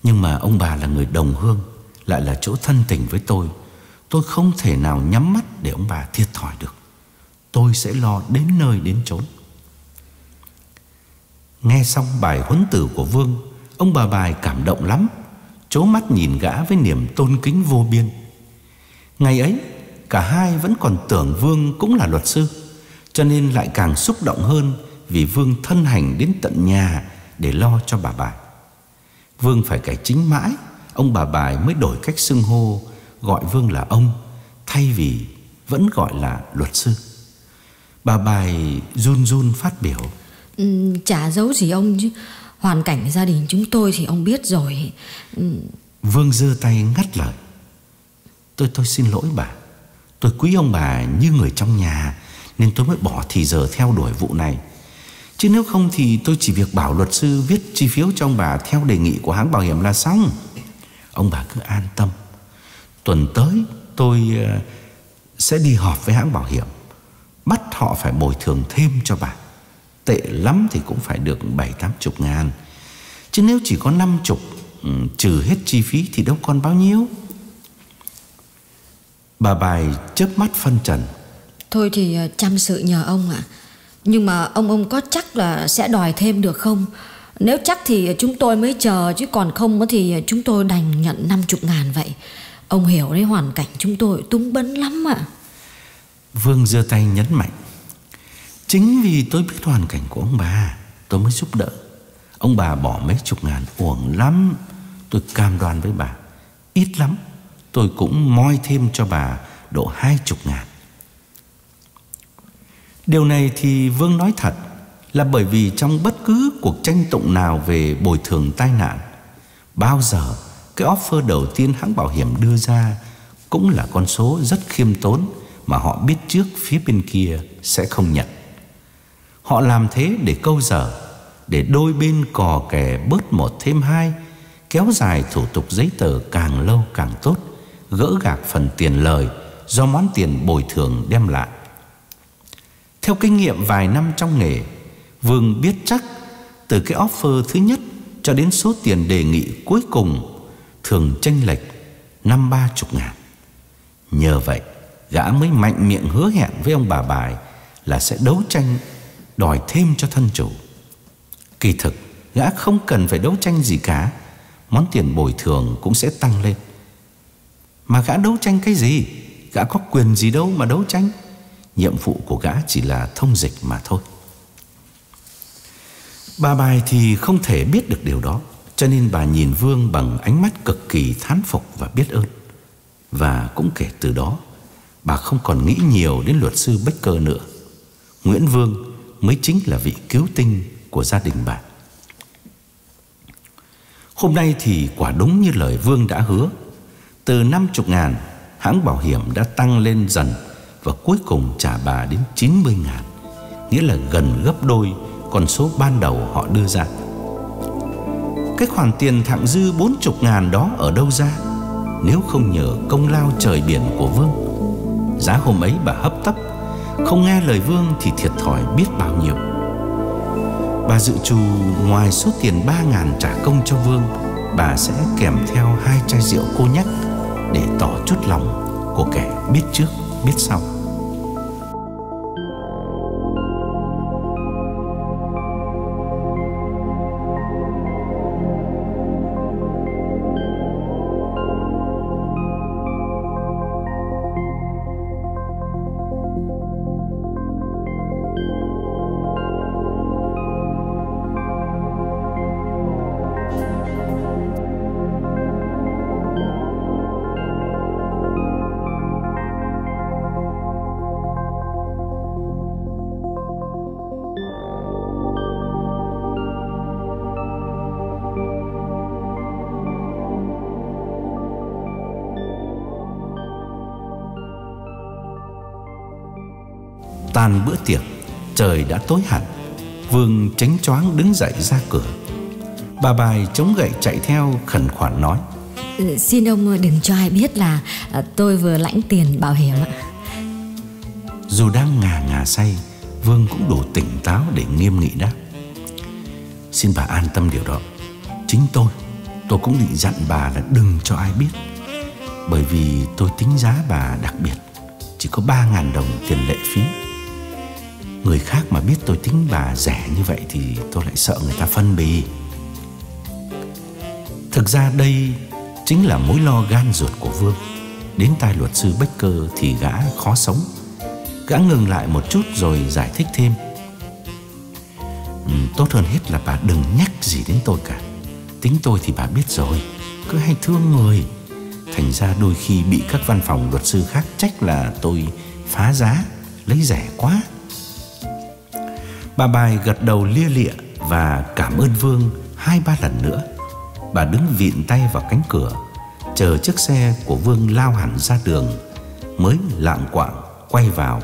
Nhưng mà ông bà là người đồng hương, Lại là chỗ thân tình với tôi Tôi không thể nào nhắm mắt Để ông bà thiệt thòi được. Tôi sẽ lo đến nơi đến chốn. Nghe xong bài huấn tử của Vương, Ông bà bài cảm động lắm Chố mắt nhìn gã với niềm tôn kính vô biên. Ngày ấy, Cả hai vẫn còn tưởng Vương cũng là luật sư, Cho nên lại càng xúc động hơn vì Vương thân hành đến tận nhà Để lo cho bà bài. Vương phải cải chính mãi Ông bà bài mới đổi cách xưng hô Gọi Vương là ông Thay vì vẫn gọi là luật sư. Bà bài run run phát biểu.
Ừ, Chả giấu gì ông chứ. Hoàn cảnh gia đình chúng tôi thì ông biết rồi.
Ừ. Vương giơ tay ngắt lời. Tôi tôi xin lỗi bà. Tôi quý ông bà như người trong nhà Nên tôi mới bỏ thì giờ theo đuổi vụ này Chứ nếu không thì tôi chỉ việc bảo luật sư viết chi phiếu cho ông bà theo đề nghị của hãng bảo hiểm là xong. Ông bà cứ an tâm. Tuần tới tôi ờ, sẽ đi họp với hãng bảo hiểm. Bắt họ phải bồi thường thêm cho bà. Tệ lắm thì cũng phải được bảy tám chục ngàn. Chứ nếu chỉ có năm chục ừ, trừ hết chi phí thì đâu còn bao nhiêu. Bà bài chớp mắt phân trần.
Thôi thì ờ, chăm sự nhờ ông ạ. Nhưng mà ông ông có chắc là sẽ đòi thêm được không? Nếu chắc thì chúng tôi mới chờ, Chứ còn không thì chúng tôi đành nhận 50 ngàn vậy. Ông hiểu đấy, hoàn cảnh chúng tôi túng bấn lắm ạ.
Vương giơ tay nhấn mạnh. Chính vì tôi biết hoàn cảnh của ông bà, Tôi mới giúp đỡ. Ông bà bỏ mấy chục ngàn uổng lắm, Tôi cam đoan với bà. Ít lắm, Tôi cũng moi thêm cho bà độ hai chục ngàn. Điều này thì Vương nói thật Là bởi vì trong bất cứ cuộc tranh tụng nào về bồi thường tai nạn, Bao giờ cái offer đầu tiên hãng bảo hiểm đưa ra Cũng là con số rất khiêm tốn Mà họ biết trước phía bên kia sẽ không nhận. Họ làm thế để câu giờ, Để đôi bên cò kè bớt một thêm hai, Kéo dài thủ tục giấy tờ càng lâu càng tốt, Gỡ gạc phần tiền lời Do món tiền bồi thường đem lại theo kinh nghiệm vài năm trong nghề, Vương biết chắc Từ cái offer thứ nhất Cho đến số tiền đề nghị cuối cùng, Thường chênh lệch Năm ba chục ngàn. Nhờ vậy, Gã mới mạnh miệng hứa hẹn với ông bà bài Là sẽ đấu tranh Đòi thêm cho thân chủ. Kỳ thực, Gã không cần phải đấu tranh gì cả, Món tiền bồi thường cũng sẽ tăng lên. Mà gã đấu tranh cái gì? Gã có quyền gì đâu mà đấu tranh. Nhiệm vụ của gã chỉ là thông dịch mà thôi. Bà bài thì không thể biết được điều đó, Cho nên bà nhìn Vương bằng ánh mắt cực kỳ thán phục và biết ơn. Và cũng kể từ đó, Bà không còn nghĩ nhiều đến luật sư bách cơ nữa. Nguyễn Vương mới chính là vị cứu tinh của gia đình bà. Hôm nay thì quả đúng như lời Vương đã hứa. Từ 50 ngàn, Hãng bảo hiểm đã tăng lên dần và cuối cùng trả bà đến 90 ngàn, Nghĩa là gần gấp đôi con số ban đầu họ đưa ra. Cái khoản tiền thặng dư 40 ngàn đó ở đâu ra? Nếu không nhờ công lao trời biển của Vương. Giá hôm ấy bà hấp tấp, Không nghe lời Vương thì thiệt thòi biết bao nhiêu. Bà dự trù ngoài số tiền 3 ngàn trả công cho Vương, Bà sẽ kèm theo hai chai rượu cô nhắc Để tỏ chút lòng của kẻ biết trước biết sau. Bữa tiệc Trời đã tối hẳn. Vương tránh choáng đứng dậy ra cửa. Bà bài chống gậy chạy theo khẩn khoản nói.
Ừ, Xin ông đừng cho ai biết là à, tôi vừa lãnh tiền bảo hiểm ạ.
Dù đang ngà ngà say Vương cũng đủ tỉnh táo để nghiêm nghị đáp. Xin bà an tâm điều đó. Chính tôi Tôi cũng định dặn bà là đừng cho ai biết. Bởi vì tôi tính giá bà đặc biệt. Chỉ có 3.000 đồng tiền lệ phí Người khác mà biết tôi tính bà rẻ như vậy Thì tôi lại sợ người ta phân bì. Thực ra đây chính là mối lo gan ruột của Vương. Đến tai luật sư Becker thì gã khó sống. Gã ngừng lại một chút rồi giải thích thêm. Ừ, Tốt hơn hết là bà đừng nhắc gì đến tôi cả. Tính tôi thì bà biết rồi. Cứ hay thương người. Thành ra đôi khi bị các văn phòng luật sư khác trách là tôi phá giá Lấy rẻ quá. Bà bài gật đầu lia lịa Và cảm ơn Vương hai ba lần nữa. Bà đứng vịn tay vào cánh cửa, Chờ chiếc xe của Vương lao hẳn ra đường, Mới lạng quạng quay vào,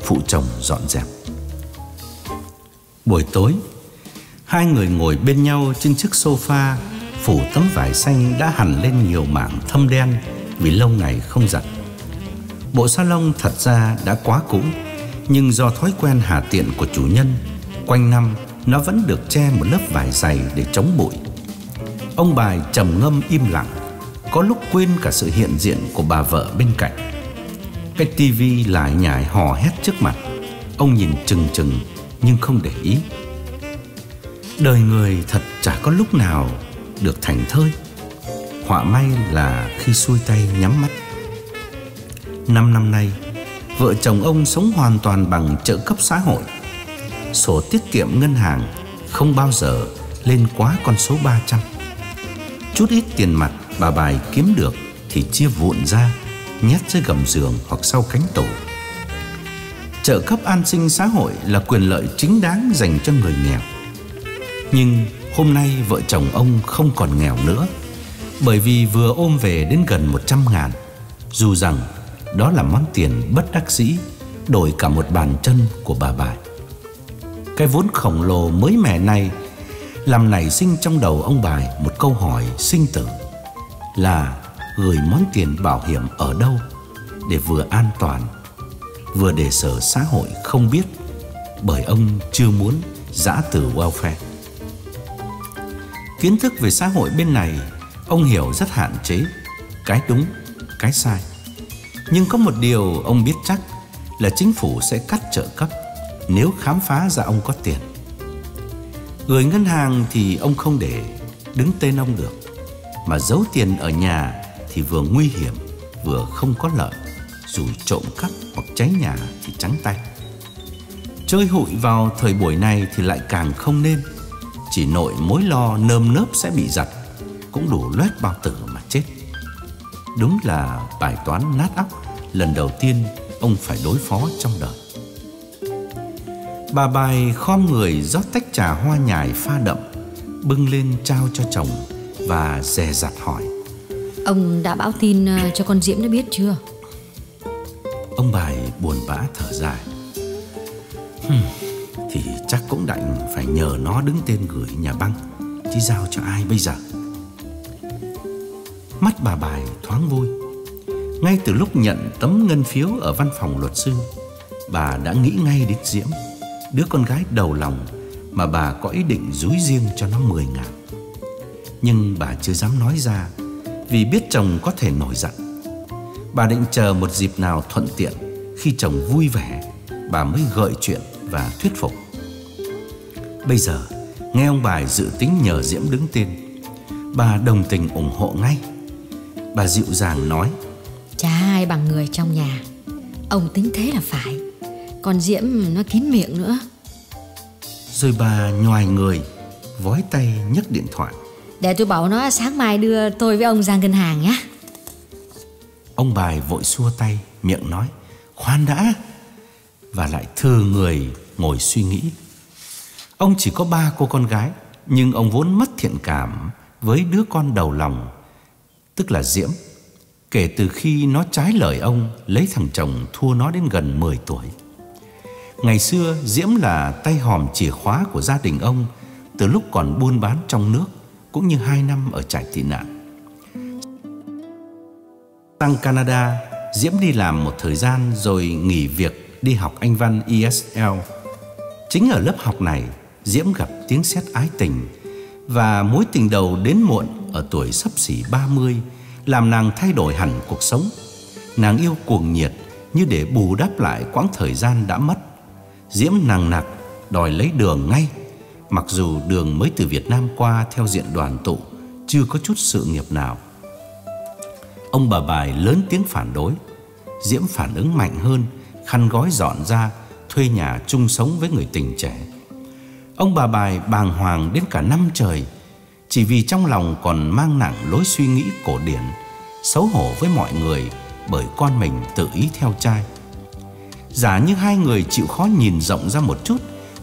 Phụ chồng dọn dẹp. Buổi tối, Hai người ngồi bên nhau trên chiếc sofa, Phủ tấm vải xanh đã hẳn lên nhiều mảng thâm đen Vì lâu ngày không giặt. Bộ salon thật ra đã quá cũ. Nhưng do thói quen hà tiện của chủ nhân, Quanh năm nó vẫn được che một lớp vải dày để chống bụi. Ông bài trầm ngâm im lặng, Có lúc quên cả sự hiện diện của bà vợ bên cạnh. Cái tivi lại nhải hò hét trước mặt, Ông nhìn chừng chừng nhưng không để ý. Đời người thật chả có lúc nào được thành thơi. Họa may là khi xuôi tay nhắm mắt. Năm năm nay Vợ chồng ông sống hoàn toàn bằng trợ cấp xã hội. Sổ tiết kiệm ngân hàng Không bao giờ lên quá con số 300 Chút ít tiền mặt bà bài kiếm được Thì chia vụn ra, Nhét dưới gầm giường hoặc sau cánh tủ Trợ cấp an sinh xã hội là quyền lợi chính đáng dành cho người nghèo. Nhưng hôm nay vợ chồng ông không còn nghèo nữa, Bởi vì vừa ôm về đến gần 100 ngàn. Dù rằng đó là món tiền bất đắc dĩ Đổi cả một bàn chân của bà bại. Cái vốn khổng lồ mới mẻ này Làm nảy sinh trong đầu ông bài một câu hỏi sinh tử Là gửi món tiền bảo hiểm ở đâu Để vừa an toàn Vừa để sở xã hội không biết Bởi ông chưa muốn giã từ welfare Kiến thức về xã hội bên này Ông hiểu rất hạn chế Cái đúng, cái sai nhưng có một điều ông biết chắc Là chính phủ sẽ cắt trợ cấp Nếu khám phá ra ông có tiền. Gửi ngân hàng thì ông không để đứng tên ông được, Mà giấu tiền ở nhà thì vừa nguy hiểm, Vừa không có lợi. Dù trộm cắp hoặc cháy nhà thì trắng tay. Chơi hụi vào thời buổi này thì lại càng không nên. Chỉ nội mối lo nơm nớp sẽ bị giặt, Cũng đủ loét bao tử. Đúng là bài toán nát óc Lần đầu tiên ông phải đối phó trong đời. Bà bài khom người rót tách trà hoa nhài pha đậm Bưng lên trao cho chồng Và dè dặt hỏi.
Ông đã báo tin ờ, cho con Diễm nó biết chưa?
Ông bài buồn bã thở dài. Hmm thì chắc cũng đành phải nhờ nó đứng tên gửi nhà băng Chứ giao cho ai bây giờ Mắt bà bài thoáng vui. Ngay từ lúc nhận tấm ngân phiếu ở văn phòng luật sư, Bà đã nghĩ ngay đến Diễm, Đứa con gái đầu lòng Mà bà có ý định dúi riêng cho nó 10 ngàn. Nhưng bà chưa dám nói ra Vì biết chồng có thể nổi giận. Bà định chờ một dịp nào thuận tiện Khi chồng vui vẻ, Bà mới gợi chuyện và thuyết phục. Bây giờ, nghe ông bài dự tính nhờ Diễm đứng tên, Bà đồng tình ủng hộ ngay. Bà dịu dàng nói.
Chả ai bằng người trong nhà. Ông tính thế là phải. Còn Diễm nó kín miệng nữa.
Rồi bà nhòi người Vói tay nhấc điện thoại.
Để tôi bảo nó sáng mai đưa tôi với ông ra ngân hàng nhé
Ông bài vội xua tay Miệng nói Khoan đã. Và lại thừa người ngồi suy nghĩ. Ông chỉ có ba cô con gái Nhưng ông vốn mất thiện cảm Với đứa con đầu lòng Tức là Diễm. Kể từ khi nó trái lời ông, Lấy thằng chồng thua nó đến gần 10 tuổi. Ngày xưa, Diễm là tay hòm chìa khóa của gia đình ông, Từ lúc còn buôn bán trong nước, Cũng như hai năm ở trại tị nạn. Sang Canada, Diễm đi làm một thời gian Rồi nghỉ việc đi học Anh văn ESL Chính ở lớp học này, Diễm gặp tiếng sét ái tình, Và mối tình đầu đến muộn ở tuổi sắp xỉ 30 Làm nàng thay đổi hẳn cuộc sống. Nàng yêu cuồng nhiệt Như để bù đắp lại quãng thời gian đã mất. Diễm nàng nặc Đòi lấy đường ngay, Mặc dù đường mới từ Việt Nam qua Theo diện đoàn tụ, Chưa có chút sự nghiệp nào. Ông bà bài lớn tiếng phản đối. Diễm phản ứng mạnh hơn, khăn gói dọn ra, thuê nhà chung sống với người tình trẻ. Ông bà bài bàng hoàng đến cả năm trời chỉ vì trong lòng còn mang nặng lối suy nghĩ cổ điển, xấu hổ với mọi người bởi con mình tự ý theo trai. Giả như hai người chịu khó nhìn rộng ra một chút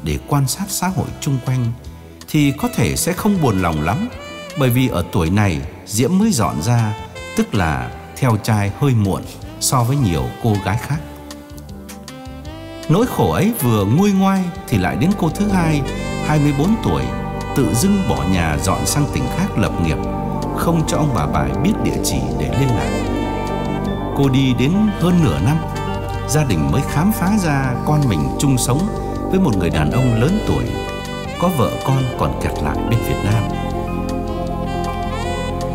để quan sát xã hội chung quanh thì có thể sẽ không buồn lòng lắm, bởi vì ở tuổi này Diễm mới dọn ra, tức là theo trai hơi muộn so với nhiều cô gái khác. Nỗi khổ ấy vừa nguôi ngoai thì lại đến cô thứ hai, 24 tuổi, tự dưng bỏ nhà dọn sang tỉnh khác lập nghiệp, không cho ông bà bài biết địa chỉ để liên lạc. Cô đi đến hơn nửa năm, gia đình mới khám phá ra con mình chung sống với một người đàn ông lớn tuổi, có vợ con còn kẹt lại bên Việt Nam.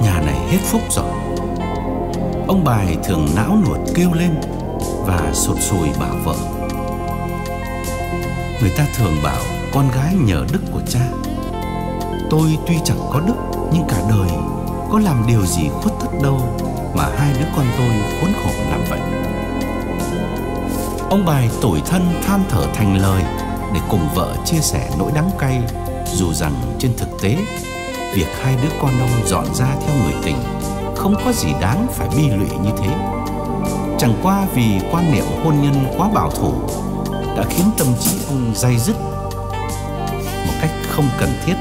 Nhà này hết phúc rồi. Ông bài thường não nuột kêu lên và sụt sùi bảo vợ Người ta thường bảo con gái nhờ đức của cha Tôi tuy chẳng có đức, Nhưng cả đời có làm điều gì khuất tất đâu Mà hai đứa con tôi khốn khổ làm vậy Ông bài tủi thân than thở thành lời Để cùng vợ chia sẻ nỗi đắng cay, Dù rằng trên thực tế, Việc hai đứa con ông dọn ra theo người tình Không có gì đáng phải bi lụy như thế Chẳng qua vì quan niệm hôn nhân quá bảo thủ đã khiến tâm trí ông dây dứt một cách không cần thiết.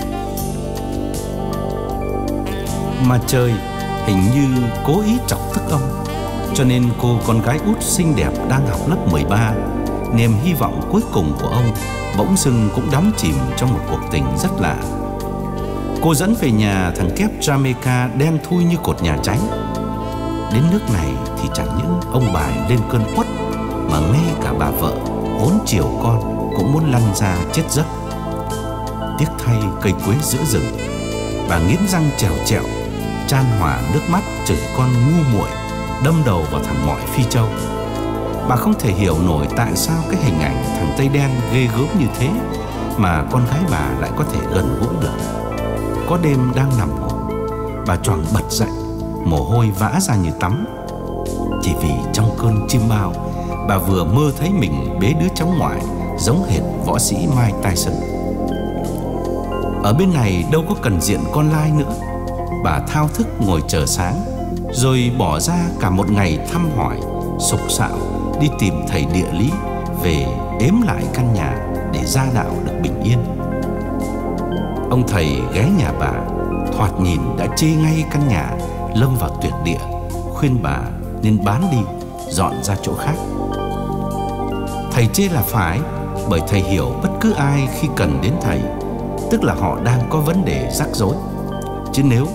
Mà trời hình như cố ý chọc tức ông, cho nên cô con gái út xinh đẹp đang học lớp 13, niềm hy vọng cuối cùng của ông bỗng dưng cũng đắm chìm trong một cuộc tình rất lạ. Cô dẫn về nhà thằng kép Jamaica đen thui như cột nhà cháy. Đến nước này thì chẳng những ông bài lên cơn quất mà ngay cả bà vợ vốn chiều con cũng muốn lăn ra chết giấc tiếc thay cây quế giữa rừng bà nghiến răng trèo trẹo chan hòa nước mắt chửi con ngu muội, đâm đầu vào thằng mọi phi châu bà không thể hiểu nổi tại sao cái hình ảnh thằng tây đen ghê gớm như thế mà con gái bà lại có thể gần gũi được có đêm đang nằm ngủ, bà choàng bật dậy, mồ hôi vã ra như tắm chỉ vì trong cơn chim bao, bà vừa mơ thấy mình bế đứa cháu ngoại giống hệt võ sĩ Mai Tyson. Ở bên này đâu có cần diện con lai nữa. Bà thao thức ngồi chờ sáng, rồi bỏ ra cả một ngày thăm hỏi, sục sạo đi tìm thầy địa lý về đếm lại căn nhà để gia đạo được bình yên. Ông thầy ghé nhà bà, thoạt nhìn đã chê ngay căn nhà lâm vào tuyệt địa, khuyên bà nên bán đi, dọn ra chỗ khác. Thầy chê là phải Bởi thầy hiểu bất cứ ai khi cần đến thầy Tức là họ đang có vấn đề rắc rối Chứ nếu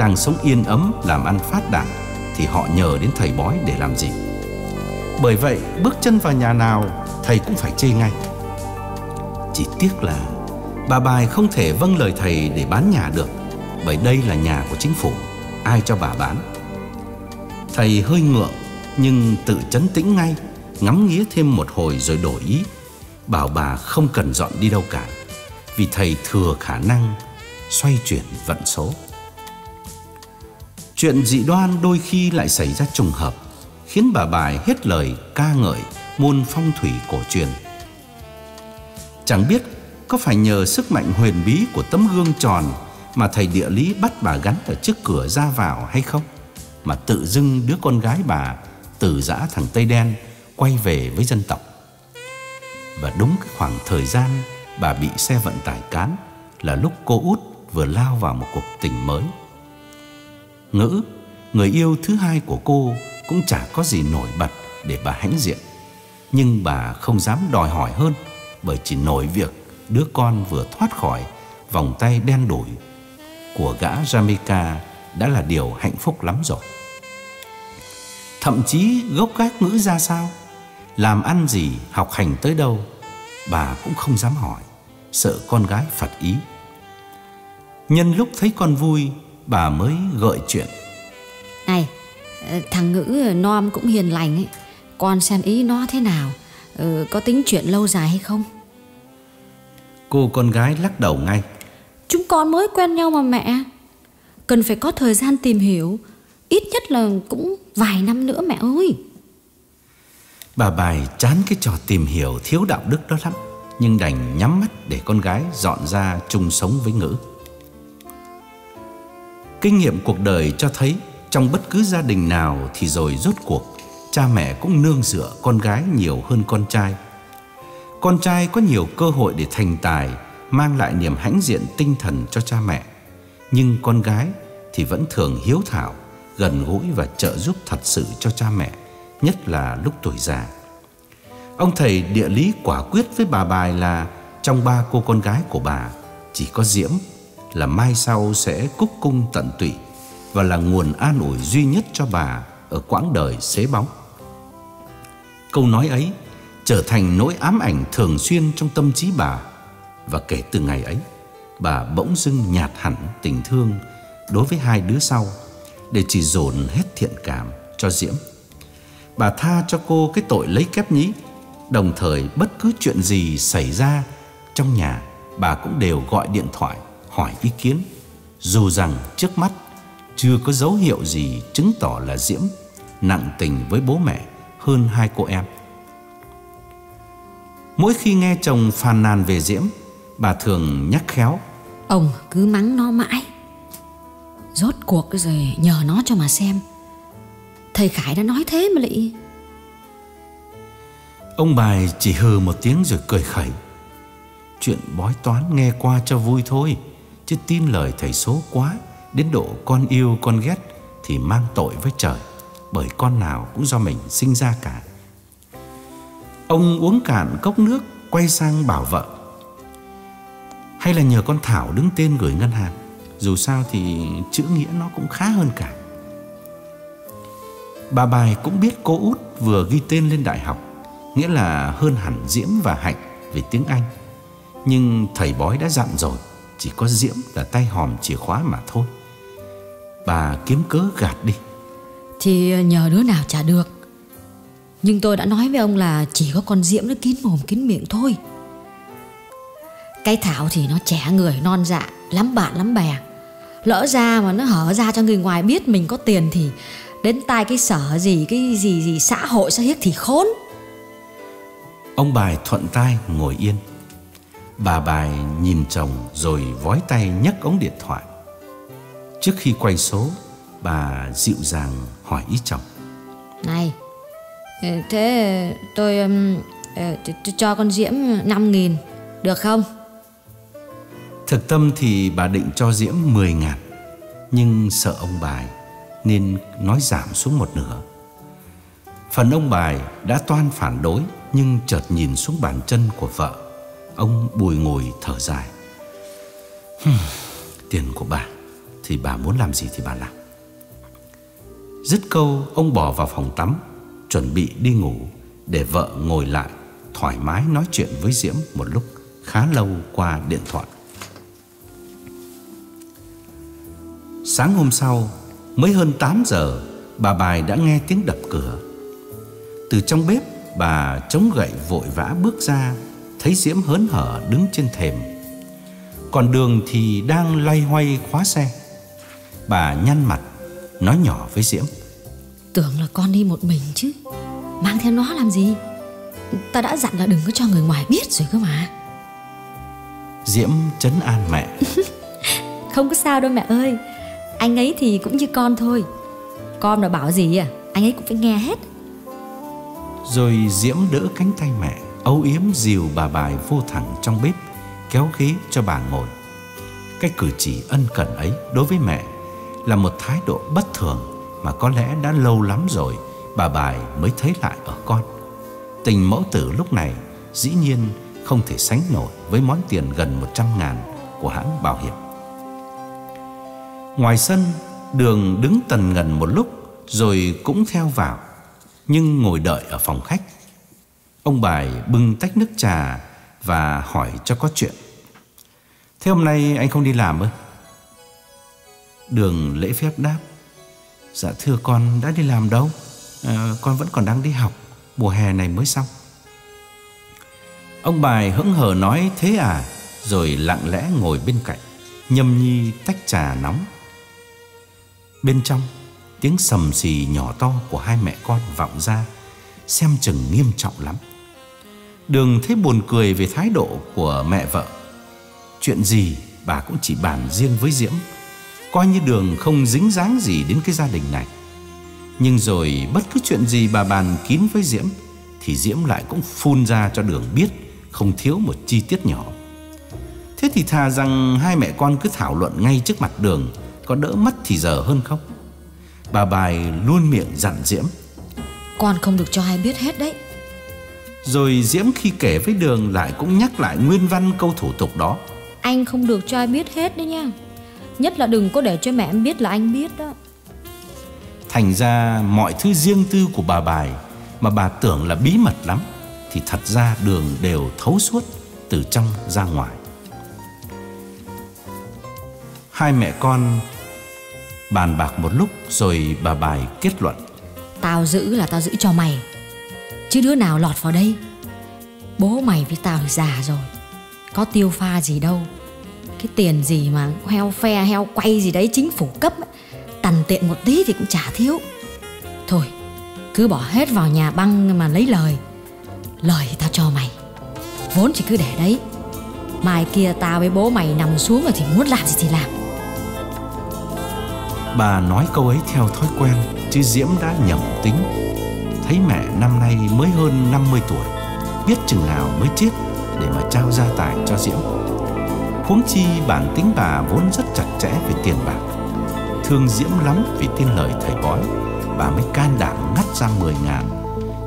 đang sống yên ấm làm ăn phát đạt Thì họ nhờ đến thầy bói để làm gì? Bởi vậy bước chân vào nhà nào Thầy cũng phải chê ngay. Chỉ tiếc là Bà bài không thể vâng lời thầy để bán nhà được Bởi đây là nhà của chính phủ Ai cho bà bán? Thầy hơi ngượng Nhưng tự chấn tĩnh ngay ngắm nghía thêm một hồi rồi đổi ý, bảo bà không cần dọn đi đâu cả, vì thầy thừa khả năng xoay chuyển vận số. Chuyện dị đoan đôi khi lại xảy ra trùng hợp, khiến bà bài hết lời ca ngợi môn phong thủy cổ truyền. Chẳng biết có phải nhờ sức mạnh huyền bí của tấm gương tròn mà thầy địa lý bắt bà gắn ở trước cửa ra vào hay không? Mà tự dưng đứa con gái bà từ giã thằng Tây Đen quay về với dân tộc. Và đúng cái khoảng thời gian bà bị xe vận tải cán là lúc cô út vừa lao vào một cuộc tình mới. Ngữ, người yêu thứ hai của cô cũng chả có gì nổi bật để bà hãnh diện. Nhưng bà không dám đòi hỏi hơn bởi chỉ nổi việc đứa con vừa thoát khỏi vòng tay đen đủi của gã Jamaica đã là điều hạnh phúc lắm rồi. Thậm chí gốc gác ngữ ra sao làm ăn gì, học hành tới đâu, bà cũng không dám hỏi, sợ con gái phật ý. Nhân lúc thấy con vui, bà mới gợi chuyện.
Này, ờ, thằng ngữ non cũng hiền lành ấy, con xem ý nó thế nào, ừ, có tính chuyện lâu dài hay không?
Cô con gái lắc đầu ngay.
Chúng con mới quen nhau mà mẹ, cần phải có thời gian tìm hiểu, ít nhất là cũng vài năm nữa mẹ ơi.
Bà bài chán cái trò tìm hiểu thiếu đạo đức đó lắm Nhưng đành nhắm mắt để con gái dọn ra chung sống với ngữ Kinh nghiệm cuộc đời cho thấy Trong bất cứ gia đình nào thì rồi rốt cuộc, Cha mẹ cũng nương dựa con gái nhiều hơn con trai. Con trai có nhiều cơ hội để thành tài, Mang lại niềm hãnh diện tinh thần cho cha mẹ. Nhưng con gái thì vẫn thường hiếu thảo, Gần gũi và trợ giúp thật sự cho cha mẹ, Nhất là lúc tuổi già. Ông thầy địa lý quả quyết với bà bài là, Trong ba cô con gái của bà, Chỉ có Diễm là mai sau sẽ cúc cung tận tụy Và là nguồn an ủi duy nhất cho bà Ở quãng đời xế bóng. Câu nói ấy trở thành nỗi ám ảnh thường xuyên trong tâm trí bà Và kể từ ngày ấy, Bà bỗng dưng nhạt hẳn tình thương đối với hai đứa sau Để chỉ dồn hết thiện cảm cho Diễm. Bà tha cho cô cái tội lấy kép nhí, Đồng thời bất cứ chuyện gì xảy ra trong nhà Bà cũng đều gọi điện thoại hỏi ý kiến. Dù rằng trước mắt chưa có dấu hiệu gì chứng tỏ là Diễm nặng tình với bố mẹ hơn hai cô em. Mỗi khi nghe chồng phàn nàn về Diễm Bà thường nhắc khéo.
Ông cứ mắng nó mãi. Rốt cuộc rồi nhờ nó cho mà xem. Thầy Khải đã nói thế mà lại.
Ông bài chỉ hừ một tiếng rồi cười khẩy. Chuyện bói toán nghe qua cho vui thôi Chứ tin lời thầy số quá, Đến độ con yêu, con ghét Thì mang tội với trời, Bởi con nào cũng do mình sinh ra cả. Ông uống cạn cốc nước, Quay sang bảo vợ. Hay là nhờ con Thảo đứng tên gửi ngân hàng, Dù sao thì chữ nghĩa nó cũng khá hơn cả. Bà bài cũng biết cô út vừa ghi tên lên đại học, Nghĩa là hơn hẳn Diễm và Hạnh về tiếng Anh. Nhưng thầy bói đã dặn rồi chỉ có Diễm là tay hòm chìa khóa mà thôi. Bà kiếm cớ gạt đi.
Thì nhờ đứa nào trả được. Nhưng tôi đã nói với ông là Chỉ có con Diễm nó kín mồm kín miệng thôi. Cái Thảo thì nó trẻ người non dạ Lắm bạn lắm bè. Lỡ ra mà nó hở ra cho người ngoài biết mình có tiền thì Đến tai cái sở gì Cái gì gì xã hội xã hiếc thì khốn.
Ông bài thuận tay ngồi yên Bà bài nhìn chồng rồi vói tay nhấc ống điện thoại. Trước khi quay số Bà dịu dàng hỏi ý chồng.
Này ờ, Thế tôi, ờ, tôi cho con Diễm 5 nghìn Được không?
Thực tâm thì bà định cho Diễm 10 ngàn Nhưng sợ ông bài Nên nói giảm xuống một nửa. Phần ông bài đã toan phản đối Nhưng chợt nhìn xuống bàn chân của vợ Ông bùi ngồi thở dài. Tiền của bà, Thì bà muốn làm gì thì bà làm. Dứt câu, ông bỏ vào phòng tắm, Chuẩn bị đi ngủ Để vợ ngồi lại, Thoải mái nói chuyện với Diễm một lúc, Khá lâu qua điện thoại. Sáng hôm sau, Mới hơn 8 giờ, Bà bài đã nghe tiếng đập cửa. Từ trong bếp, Bà chống gậy vội vã bước ra Thấy Diễm hớn hở đứng trên thềm. Còn đường thì đang loay hoay khóa xe. Bà nhăn mặt Nói nhỏ với Diễm.
Tưởng là con đi một mình chứ. Mang theo nó làm gì? Ta đã dặn là đừng có cho người ngoài biết rồi cơ mà.
Diễm chấn an mẹ.
Không có sao đâu mẹ ơi. Anh ấy thì cũng như con thôi. Con mà bảo gì à Anh ấy cũng phải nghe hết.
Rồi Diễm đỡ cánh tay mẹ Âu yếm dìu bà bài vô thẳng trong bếp, Kéo ghế cho bà ngồi. Cái cử chỉ ân cần ấy đối với mẹ Là một thái độ bất thường Mà có lẽ đã lâu lắm rồi Bà bài mới thấy lại ở con. Tình mẫu tử lúc này Dĩ nhiên không thể sánh nổi Với món tiền gần 100 ngàn Của hãng bảo hiểm. Ngoài sân, Đường đứng tần ngần một lúc Rồi cũng theo vào, Nhưng ngồi đợi ở phòng khách Ông bài bưng tách nước trà Và hỏi cho có chuyện. Thế hôm nay anh không đi làm ư? Đường lễ phép đáp Dạ thưa con đã đi làm đâu? À, Con vẫn còn đang đi học Mùa hè này mới xong. Ông bài hững hờ nói thế à? Rồi lặng lẽ ngồi bên cạnh Nhâm nhi tách trà nóng. Bên trong Tiếng sầm xì nhỏ to của hai mẹ con vọng ra xem chừng nghiêm trọng lắm. Đường thấy buồn cười về thái độ của mẹ vợ. Chuyện gì bà cũng chỉ bàn riêng với Diễm, coi như Đường không dính dáng gì đến cái gia đình này. Nhưng rồi bất cứ chuyện gì bà bàn kín với Diễm thì Diễm lại cũng phun ra cho Đường biết, không thiếu một chi tiết nhỏ. Thế thì thà rằng hai mẹ con cứ thảo luận ngay trước mặt Đường có đỡ mất thì giờ hơn không? Bà bài luôn miệng dặn Diễm
con không được cho ai biết hết đấy.
Rồi Diễm khi kể với Đường lại cũng nhắc lại nguyên văn câu thủ tục đó.
Anh không được cho ai biết hết đấy nha. Nhất là đừng có để cho mẹ em biết là anh biết đó.
Thành ra mọi thứ riêng tư của bà bài Mà bà tưởng là bí mật lắm Thì thật ra Đường đều thấu suốt Từ trong ra ngoài. Hai mẹ con Bàn bạc một lúc rồi bà bài kết luận
Tao giữ là tao giữ cho mày. Chứ đứa nào lọt vào đây, Bố mày với tao thì già rồi. Có tiêu pha gì đâu. Cái tiền gì mà heo phe, heo quay gì đấy, chính phủ cấp tần Tằn tiện một tí thì cũng chả thiếu. Thôi, cứ bỏ hết vào nhà băng mà lấy lời. Lời thì tao cho mày. Vốn chỉ cứ để đấy. Mai kia tao với bố mày nằm xuống rồi thì muốn làm gì thì làm.
Bà nói câu ấy theo thói quen, Chứ Diễm đã nhầm tính. Thấy mẹ năm nay mới hơn 50 tuổi, Biết chừng nào mới chết Để mà trao gia tài cho Diễm. Huống chi bản tính bà vốn rất chặt chẽ về tiền bạc. Thương Diễm lắm vì tin lời thầy bói, Bà mới can đảm ngắt ra 10 ngàn,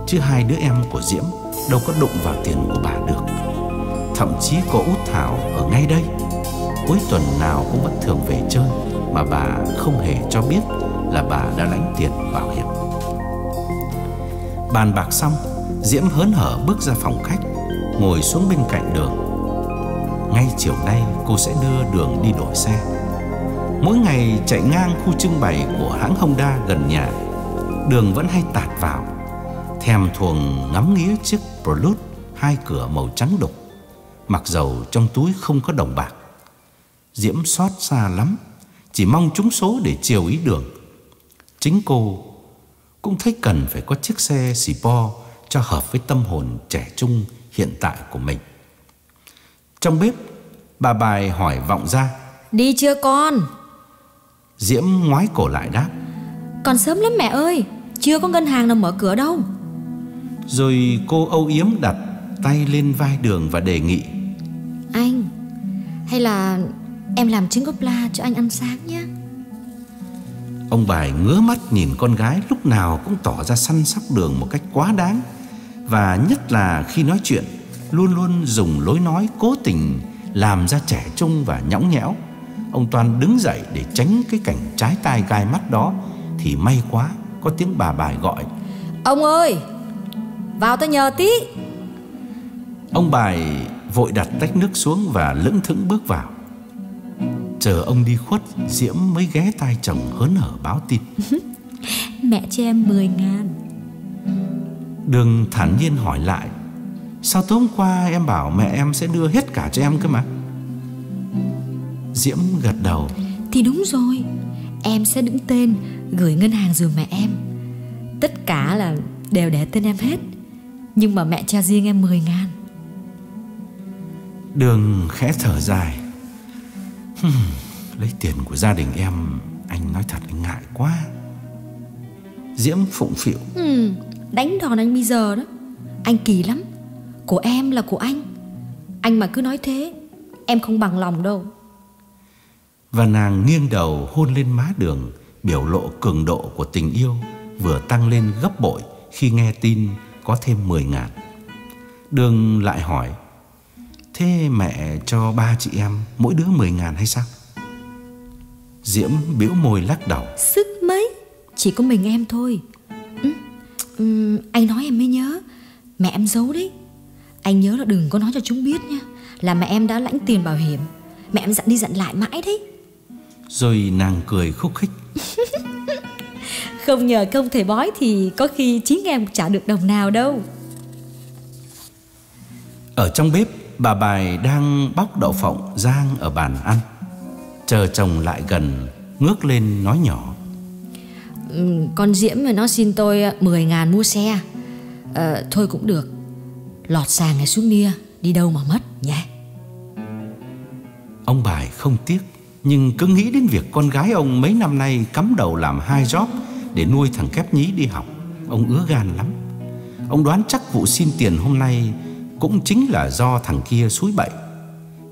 Chứ hai đứa em của Diễm Đâu có đụng vào tiền của bà được. Thậm chí có út Thảo ở ngay đây. Cuối tuần nào cũng vẫn thường về chơi mà bà không hề cho biết là bà đã lãnh tiền bảo hiểm. Bàn bạc xong, Diễm hớn hở bước ra phòng khách, ngồi xuống bên cạnh đường. Ngay chiều nay cô sẽ đưa đường đi đổi xe. Mỗi ngày chạy ngang khu trưng bày của hãng Honda gần nhà, đường vẫn hay tạt vào, thèm thuồng ngắm nghía chiếc Prelude hai cửa màu trắng đục, mặc dầu trong túi không có đồng bạc. Diễm xót xa lắm chỉ mong trúng số để chiều ý đường. Chính cô cũng thấy cần phải có chiếc xe xì po cho hợp với tâm hồn trẻ trung hiện tại của mình. Trong bếp, bà bài hỏi vọng ra.
Đi chưa con?
Diễm ngoái cổ lại đáp.
Còn sớm lắm mẹ ơi, chưa có ngân hàng nào mở cửa đâu.
Rồi cô âu yếm đặt tay lên vai đường và đề nghị.
Anh, hay là Em làm trứng ốp la cho anh ăn sáng nhé.
Ông bài ngứa mắt nhìn con gái lúc nào cũng tỏ ra săn sóc đường một cách quá đáng. Và nhất là khi nói chuyện Luôn luôn dùng lối nói cố tình làm ra trẻ trung và nhõng nhẽo. Ông Toàn đứng dậy để tránh cái cảnh trái tai gai mắt đó Thì may quá có tiếng bà bài gọi.
Ông ơi Vào tôi nhờ tí.
Ông bài vội đặt tách nước xuống và lững thững bước vào Chờ ông đi khuất Diễm mới ghé tai chồng hớn hở báo tin.
Mẹ cho em 10 ngàn.
Đường thản nhiên hỏi lại Sao tối hôm qua em bảo mẹ em sẽ đưa hết cả cho em cơ mà? Diễm gật đầu
Thì đúng rồi Em sẽ đứng tên gửi ngân hàng dùm mẹ em. Tất cả là đều để tên em hết Nhưng mà mẹ cho riêng em 10 ngàn.
Đường khẽ thở dài Lấy tiền của gia đình em Anh nói thật anh ngại quá. Diễm phụng phịu.
Ừ, Đánh đòn anh bây giờ đó. Anh kỳ lắm. Của em là của anh. Anh mà cứ nói thế Em không bằng lòng đâu.
Và nàng nghiêng đầu hôn lên má đường Biểu lộ cường độ của tình yêu Vừa tăng lên gấp bội Khi nghe tin có thêm 10 ngàn. Đường lại hỏi Thế mẹ cho ba chị em mỗi đứa 10 ngàn hay sao? Diễm biểu môi lắc đầu.
Sức mấy? Chỉ có mình em thôi. Ừ, ừ, Anh nói em mới nhớ. Mẹ em giấu đấy. Anh nhớ là đừng có nói cho chúng biết nha. Là mẹ em đã lãnh tiền bảo hiểm. Mẹ em dặn đi dặn lại mãi đấy.
Rồi nàng cười khúc khích.
Không nhờ công thầy bói Thì có khi chính em trả được đồng nào đâu.
Ở trong bếp Bà bài đang bóc đậu phộng rang ở bàn ăn. Chờ chồng lại gần Ngước lên nói nhỏ.
Ừ, Con Diễm mà nó xin tôi 10 ngàn mua xe. À, Thôi cũng được. Lọt sàng ngày xuống nia Đi đâu mà mất nhé
Ông Bài không tiếc Nhưng cứ nghĩ đến việc con gái ông mấy năm nay Cắm đầu làm hai job Để nuôi thằng kép nhí đi học. Ông ứa gan lắm. Ông đoán chắc vụ xin tiền hôm nay cũng chính là do thằng kia suối bậy.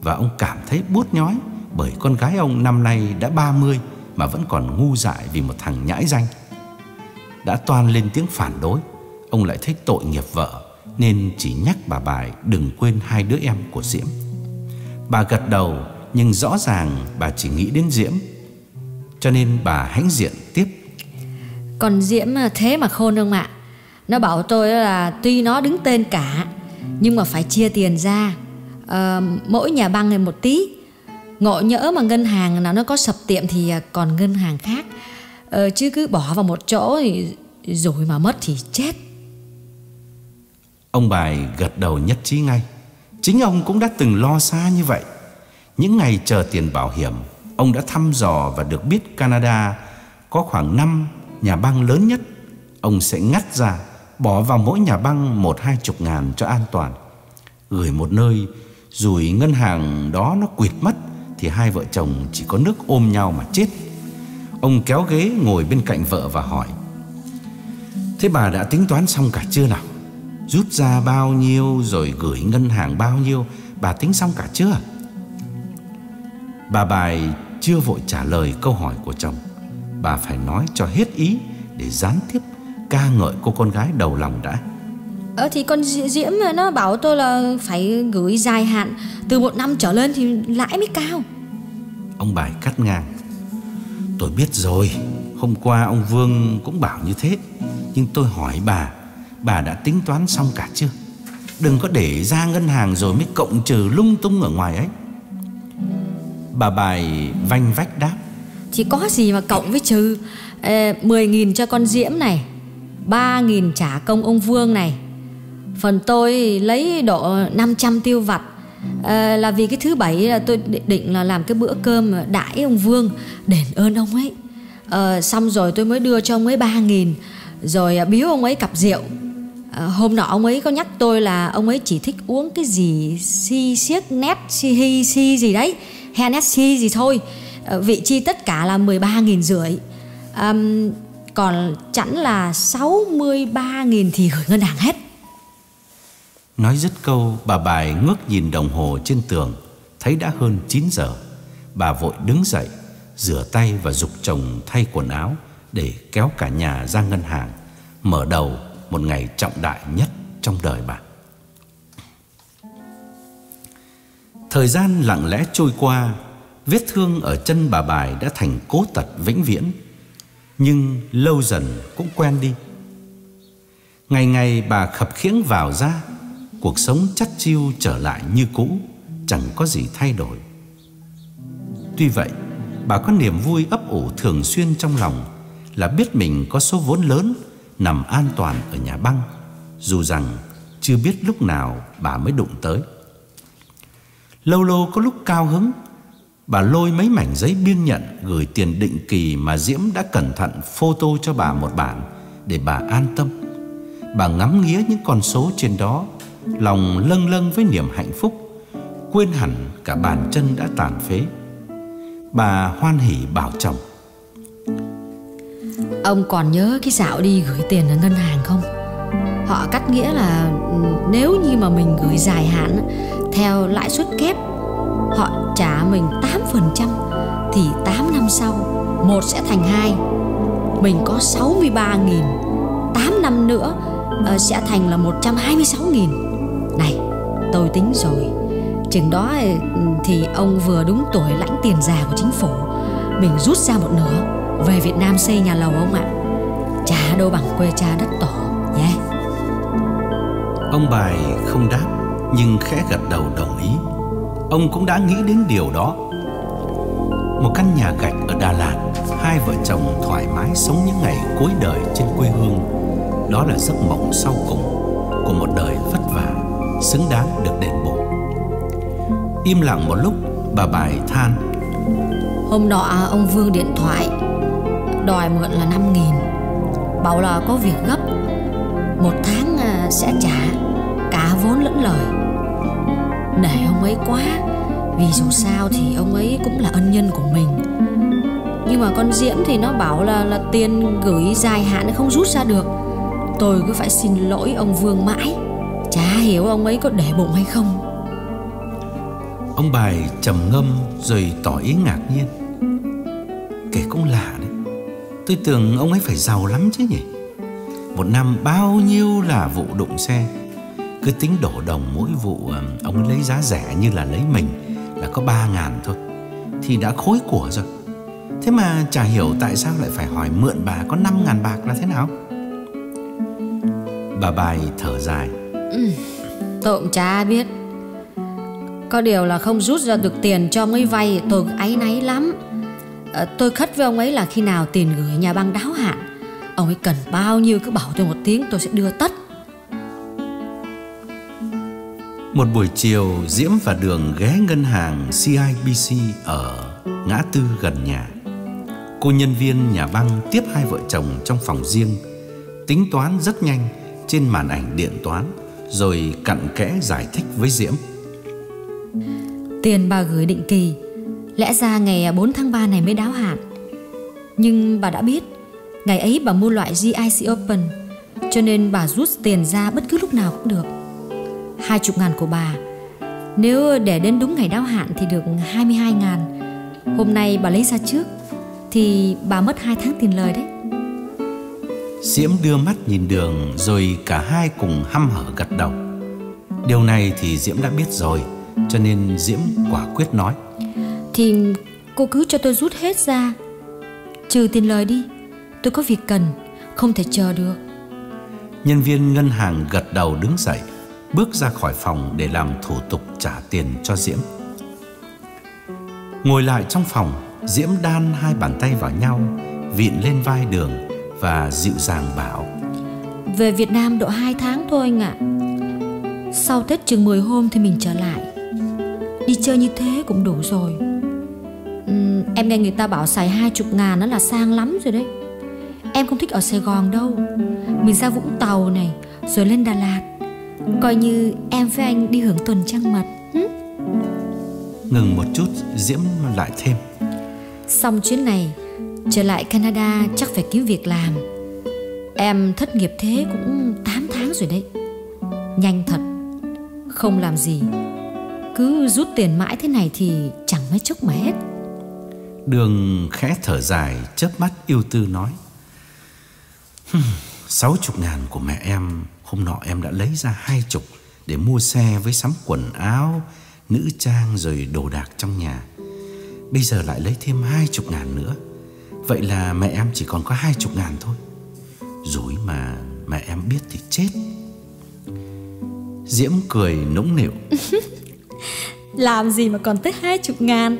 Và ông cảm thấy buốt nhói Bởi con gái ông năm nay đã 30 Mà vẫn còn ngu dại vì một thằng nhãi danh. Đã toan lên tiếng phản đối, Ông lại thấy tội nghiệp vợ Nên chỉ nhắc bà Bài đừng quên hai đứa em của Diễm. Bà gật đầu Nhưng rõ ràng bà chỉ nghĩ đến Diễm. Cho nên bà hãnh diện tiếp.
Còn Diễm à, thế mà khôn ông ạ? Nó bảo tôi là tuy nó đứng tên cả nhưng mà phải chia tiền ra. À, Mỗi nhà băng này một tí. Ngộ nhỡ mà ngân hàng nào nó có sập tiệm Thì à, còn ngân hàng khác. À, Chứ cứ bỏ vào một chỗ thì Rồi mà mất thì chết.
Ông Bài gật đầu nhất trí ngay. Chính ông cũng đã từng lo xa như vậy. Những ngày chờ tiền bảo hiểm Ông đã thăm dò và được biết Canada Có khoảng 5 nhà băng lớn nhất. Ông sẽ ngắt ra Bỏ vào mỗi nhà băng một hai chục ngàn cho an toàn. Gửi một nơi rồi ngân hàng đó nó quỵt mất, Thì hai vợ chồng chỉ có nước ôm nhau mà chết. Ông kéo ghế ngồi bên cạnh vợ và hỏi, Thế bà đã tính toán xong cả chưa nào? Rút ra bao nhiêu rồi gửi ngân hàng bao nhiêu? Bà tính xong cả chưa? Bà bài chưa vội trả lời câu hỏi của chồng. Bà phải nói cho hết ý Để gián tiếp ca ngợi cô con gái đầu lòng đã.
Ờ thì con Diễm nó bảo tôi là phải gửi dài hạn Từ một năm trở lên thì lãi mới cao.
Ông bài cắt ngang. Tôi biết rồi Hôm qua ông Vương cũng bảo như thế. Nhưng tôi hỏi bà Bà đã tính toán xong cả chưa? Đừng có để ra ngân hàng rồi mới cộng trừ lung tung ở ngoài ấy. Bà bài vanh vách đáp.
Chỉ có gì mà cộng với trừ à, 10.000 cho con Diễm này ba nghìn trả công ông Vương này. Phần tôi lấy độ 500 tiêu vặt. À, Là vì cái thứ bảy là tôi định là làm cái bữa cơm đãi ông Vương Đền ơn ông ấy. À, Xong rồi tôi mới đưa cho ông ấy ba nghìn. Rồi ờ, biếu ông ấy cặp rượu. À, Hôm nọ ông ấy có nhắc tôi là ông ấy chỉ thích uống cái gì Si siếc nét si hi si gì đấy Hennessy gì thôi. À, Vị chi tất cả là 13.000 rưỡi. À, còn chẵn là 63.000 thì gửi ngân hàng hết.
Nói dứt câu, bà bài ngước nhìn đồng hồ trên tường, Thấy đã hơn 9 giờ. Bà vội đứng dậy, Rửa tay và dục chồng thay quần áo Để kéo cả nhà ra ngân hàng, Mở đầu một ngày trọng đại nhất trong đời bà. Thời gian lặng lẽ trôi qua, Vết thương ở chân bà bài đã thành cố tật vĩnh viễn. Nhưng lâu dần cũng quen đi. Ngày ngày bà khập khiễng vào ra, Cuộc sống chắt chiu trở lại như cũ, Chẳng có gì thay đổi. Tuy vậy, Bà có niềm vui ấp ủ thường xuyên trong lòng Là biết mình có số vốn lớn Nằm an toàn ở nhà băng, Dù rằng chưa biết lúc nào bà mới đụng tới. Lâu lâu có lúc cao hứng Bà lôi mấy mảnh giấy biên nhận Gửi tiền định kỳ mà Diễm đã cẩn thận photo cho bà một bản Để bà an tâm. Bà ngắm nghía những con số trên đó, Lòng lâng lâng với niềm hạnh phúc, Quên hẳn cả bàn chân đã tàn phế. Bà hoan hỉ bảo chồng.
Ông còn nhớ cái dạo đi gửi tiền ở ngân hàng không? Họ cắt nghĩa là ừ, nếu như mà mình gửi dài hạn, theo lãi suất kép họ trả mình 8% thì 8 năm sau một sẽ thành hai. Mình có 63.000 8 năm nữa uh, sẽ thành là 126.000 này tôi tính rồi. Chừng đó ừ, thì ông vừa đúng tuổi lãnh tiền già của chính phủ. Mình rút ra một nửa về Việt Nam xây nhà lầu ông ạ. Trả đâu bằng quê cha đất tổ nhé. Yeah.
Ông bài không đáp Nhưng khẽ gật đầu đồng ý. Ông cũng đã nghĩ đến điều đó. Một căn nhà gạch ở Đà Lạt, Hai vợ chồng thoải mái sống những ngày cuối đời trên quê hương. Đó là giấc mộng sau cùng Của một đời vất vả, Xứng đáng được đền bù. Im lặng một lúc, Bà bài than,
Hôm nọ à, ông Vương điện thoại, Đòi mượn là 5 nghìn, Bảo là có việc gấp, Một tháng à, sẽ trả, cả vốn lẫn lời. Nể ông ấy quá. Vì dù sao thì ông ấy cũng là ân nhân của mình. Nhưng mà con Diễm thì nó bảo là là tiền gửi dài hạn không rút ra được. Tôi cứ phải xin lỗi ông Vương mãi. Chả hiểu ông ấy có để bụng hay không.
Ông bài trầm ngâm rồi tỏ ý ngạc nhiên. Kể cũng lạ đấy. Tôi tưởng ông ấy phải giàu lắm chứ nhỉ? Một năm bao nhiêu là vụ đụng xe? Cứ tính đổ đồng mỗi vụ Ông ấy lấy giá rẻ như là lấy mình Là có ba ngàn thôi. Thì đã khối của rồi. Thế mà chả hiểu tại sao lại phải hỏi mượn bà có năm ngàn bạc là thế nào? Bà bài thở dài.
Ừ, Tôi cũng chả biết. Có điều là không rút ra được tiền cho ông ấy vay Tôi áy náy lắm. À, Tôi khất với ông ấy là khi nào tiền gửi nhà băng đáo hạn Ông ấy cần bao nhiêu cứ bảo tôi một tiếng tôi sẽ đưa tất
Một buổi chiều, Diễm và Đường ghé ngân hàng CIBC ở ngã tư gần nhà. Cô nhân viên nhà băng tiếp hai vợ chồng trong phòng riêng, Tính toán rất nhanh trên màn ảnh điện toán, Rồi cặn kẽ giải thích với Diễm.
Tiền bà gửi định kỳ, Lẽ ra ngày 4 tháng 3 này mới đáo hạn. Nhưng bà đã biết, Ngày ấy bà mua loại GIC Open, Cho nên bà rút tiền ra bất cứ lúc nào cũng được. Hai chục ngàn của bà. Nếu để đến đúng ngày đáo hạn thì được 22 ngàn. Hôm nay bà lấy ra trước Thì bà mất 2 tháng tiền lời đấy.
Diễm đưa mắt nhìn đường Rồi cả hai cùng hăm hở gật đầu. Điều này thì Diễm đã biết rồi Cho nên Diễm quả quyết nói.
Thì cô cứ cho tôi rút hết ra Trừ tiền lời đi. Tôi có việc cần Không thể chờ được.
Nhân viên ngân hàng gật đầu đứng dậy Bước ra khỏi phòng để làm thủ tục trả tiền cho Diễm. Ngồi lại trong phòng Diễm đan hai bàn tay vào nhau Vịn lên vai đường Và dịu dàng bảo
Về Việt Nam độ 2 tháng thôi anh ạ. Sau Tết chừng 10 hôm thì mình trở lại. Đi chơi như thế cũng đủ rồi. Uhm, Em nghe người ta bảo xài hai chục ngàn nó là sang lắm rồi đấy. Em không thích ở Sài Gòn đâu. Mình ra Vũng Tàu này Rồi lên Đà Lạt Coi như em với anh đi hưởng tuần trăng mật hứ?
Ngừng một chút Diễm lại thêm.
Xong chuyến này Trở lại Canada chắc phải kiếm việc làm. Em thất nghiệp thế cũng 8 tháng rồi đấy. Nhanh thật Không làm gì. Cứ rút tiền mãi thế này thì chẳng mấy chốc mà hết.
Đường khẽ thở dài chớp mắt yêu tư nói Sáu chục ngàn của mẹ em Hôm nọ em đã lấy ra hai chục Để mua xe với sắm quần áo Nữ trang rồi đồ đạc trong nhà. Bây giờ lại lấy thêm hai chục ngàn nữa. Vậy là mẹ em chỉ còn có hai chục ngàn thôi. Dối mà mẹ em biết thì chết. Diễm cười nũng nịu.
Làm gì mà còn tới hai chục ngàn?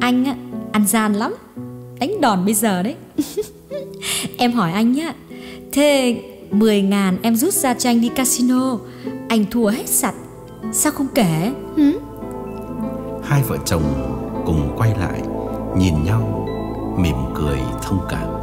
Anh á, ăn gian lắm. Đánh đòn bây giờ đấy. Em hỏi anh nhá Thế 10 ngàn em rút ra cho anh đi casino. Anh thua hết sạch. Sao không kể? Hử?
Hai vợ chồng cùng quay lại Nhìn nhau Mỉm cười thông cảm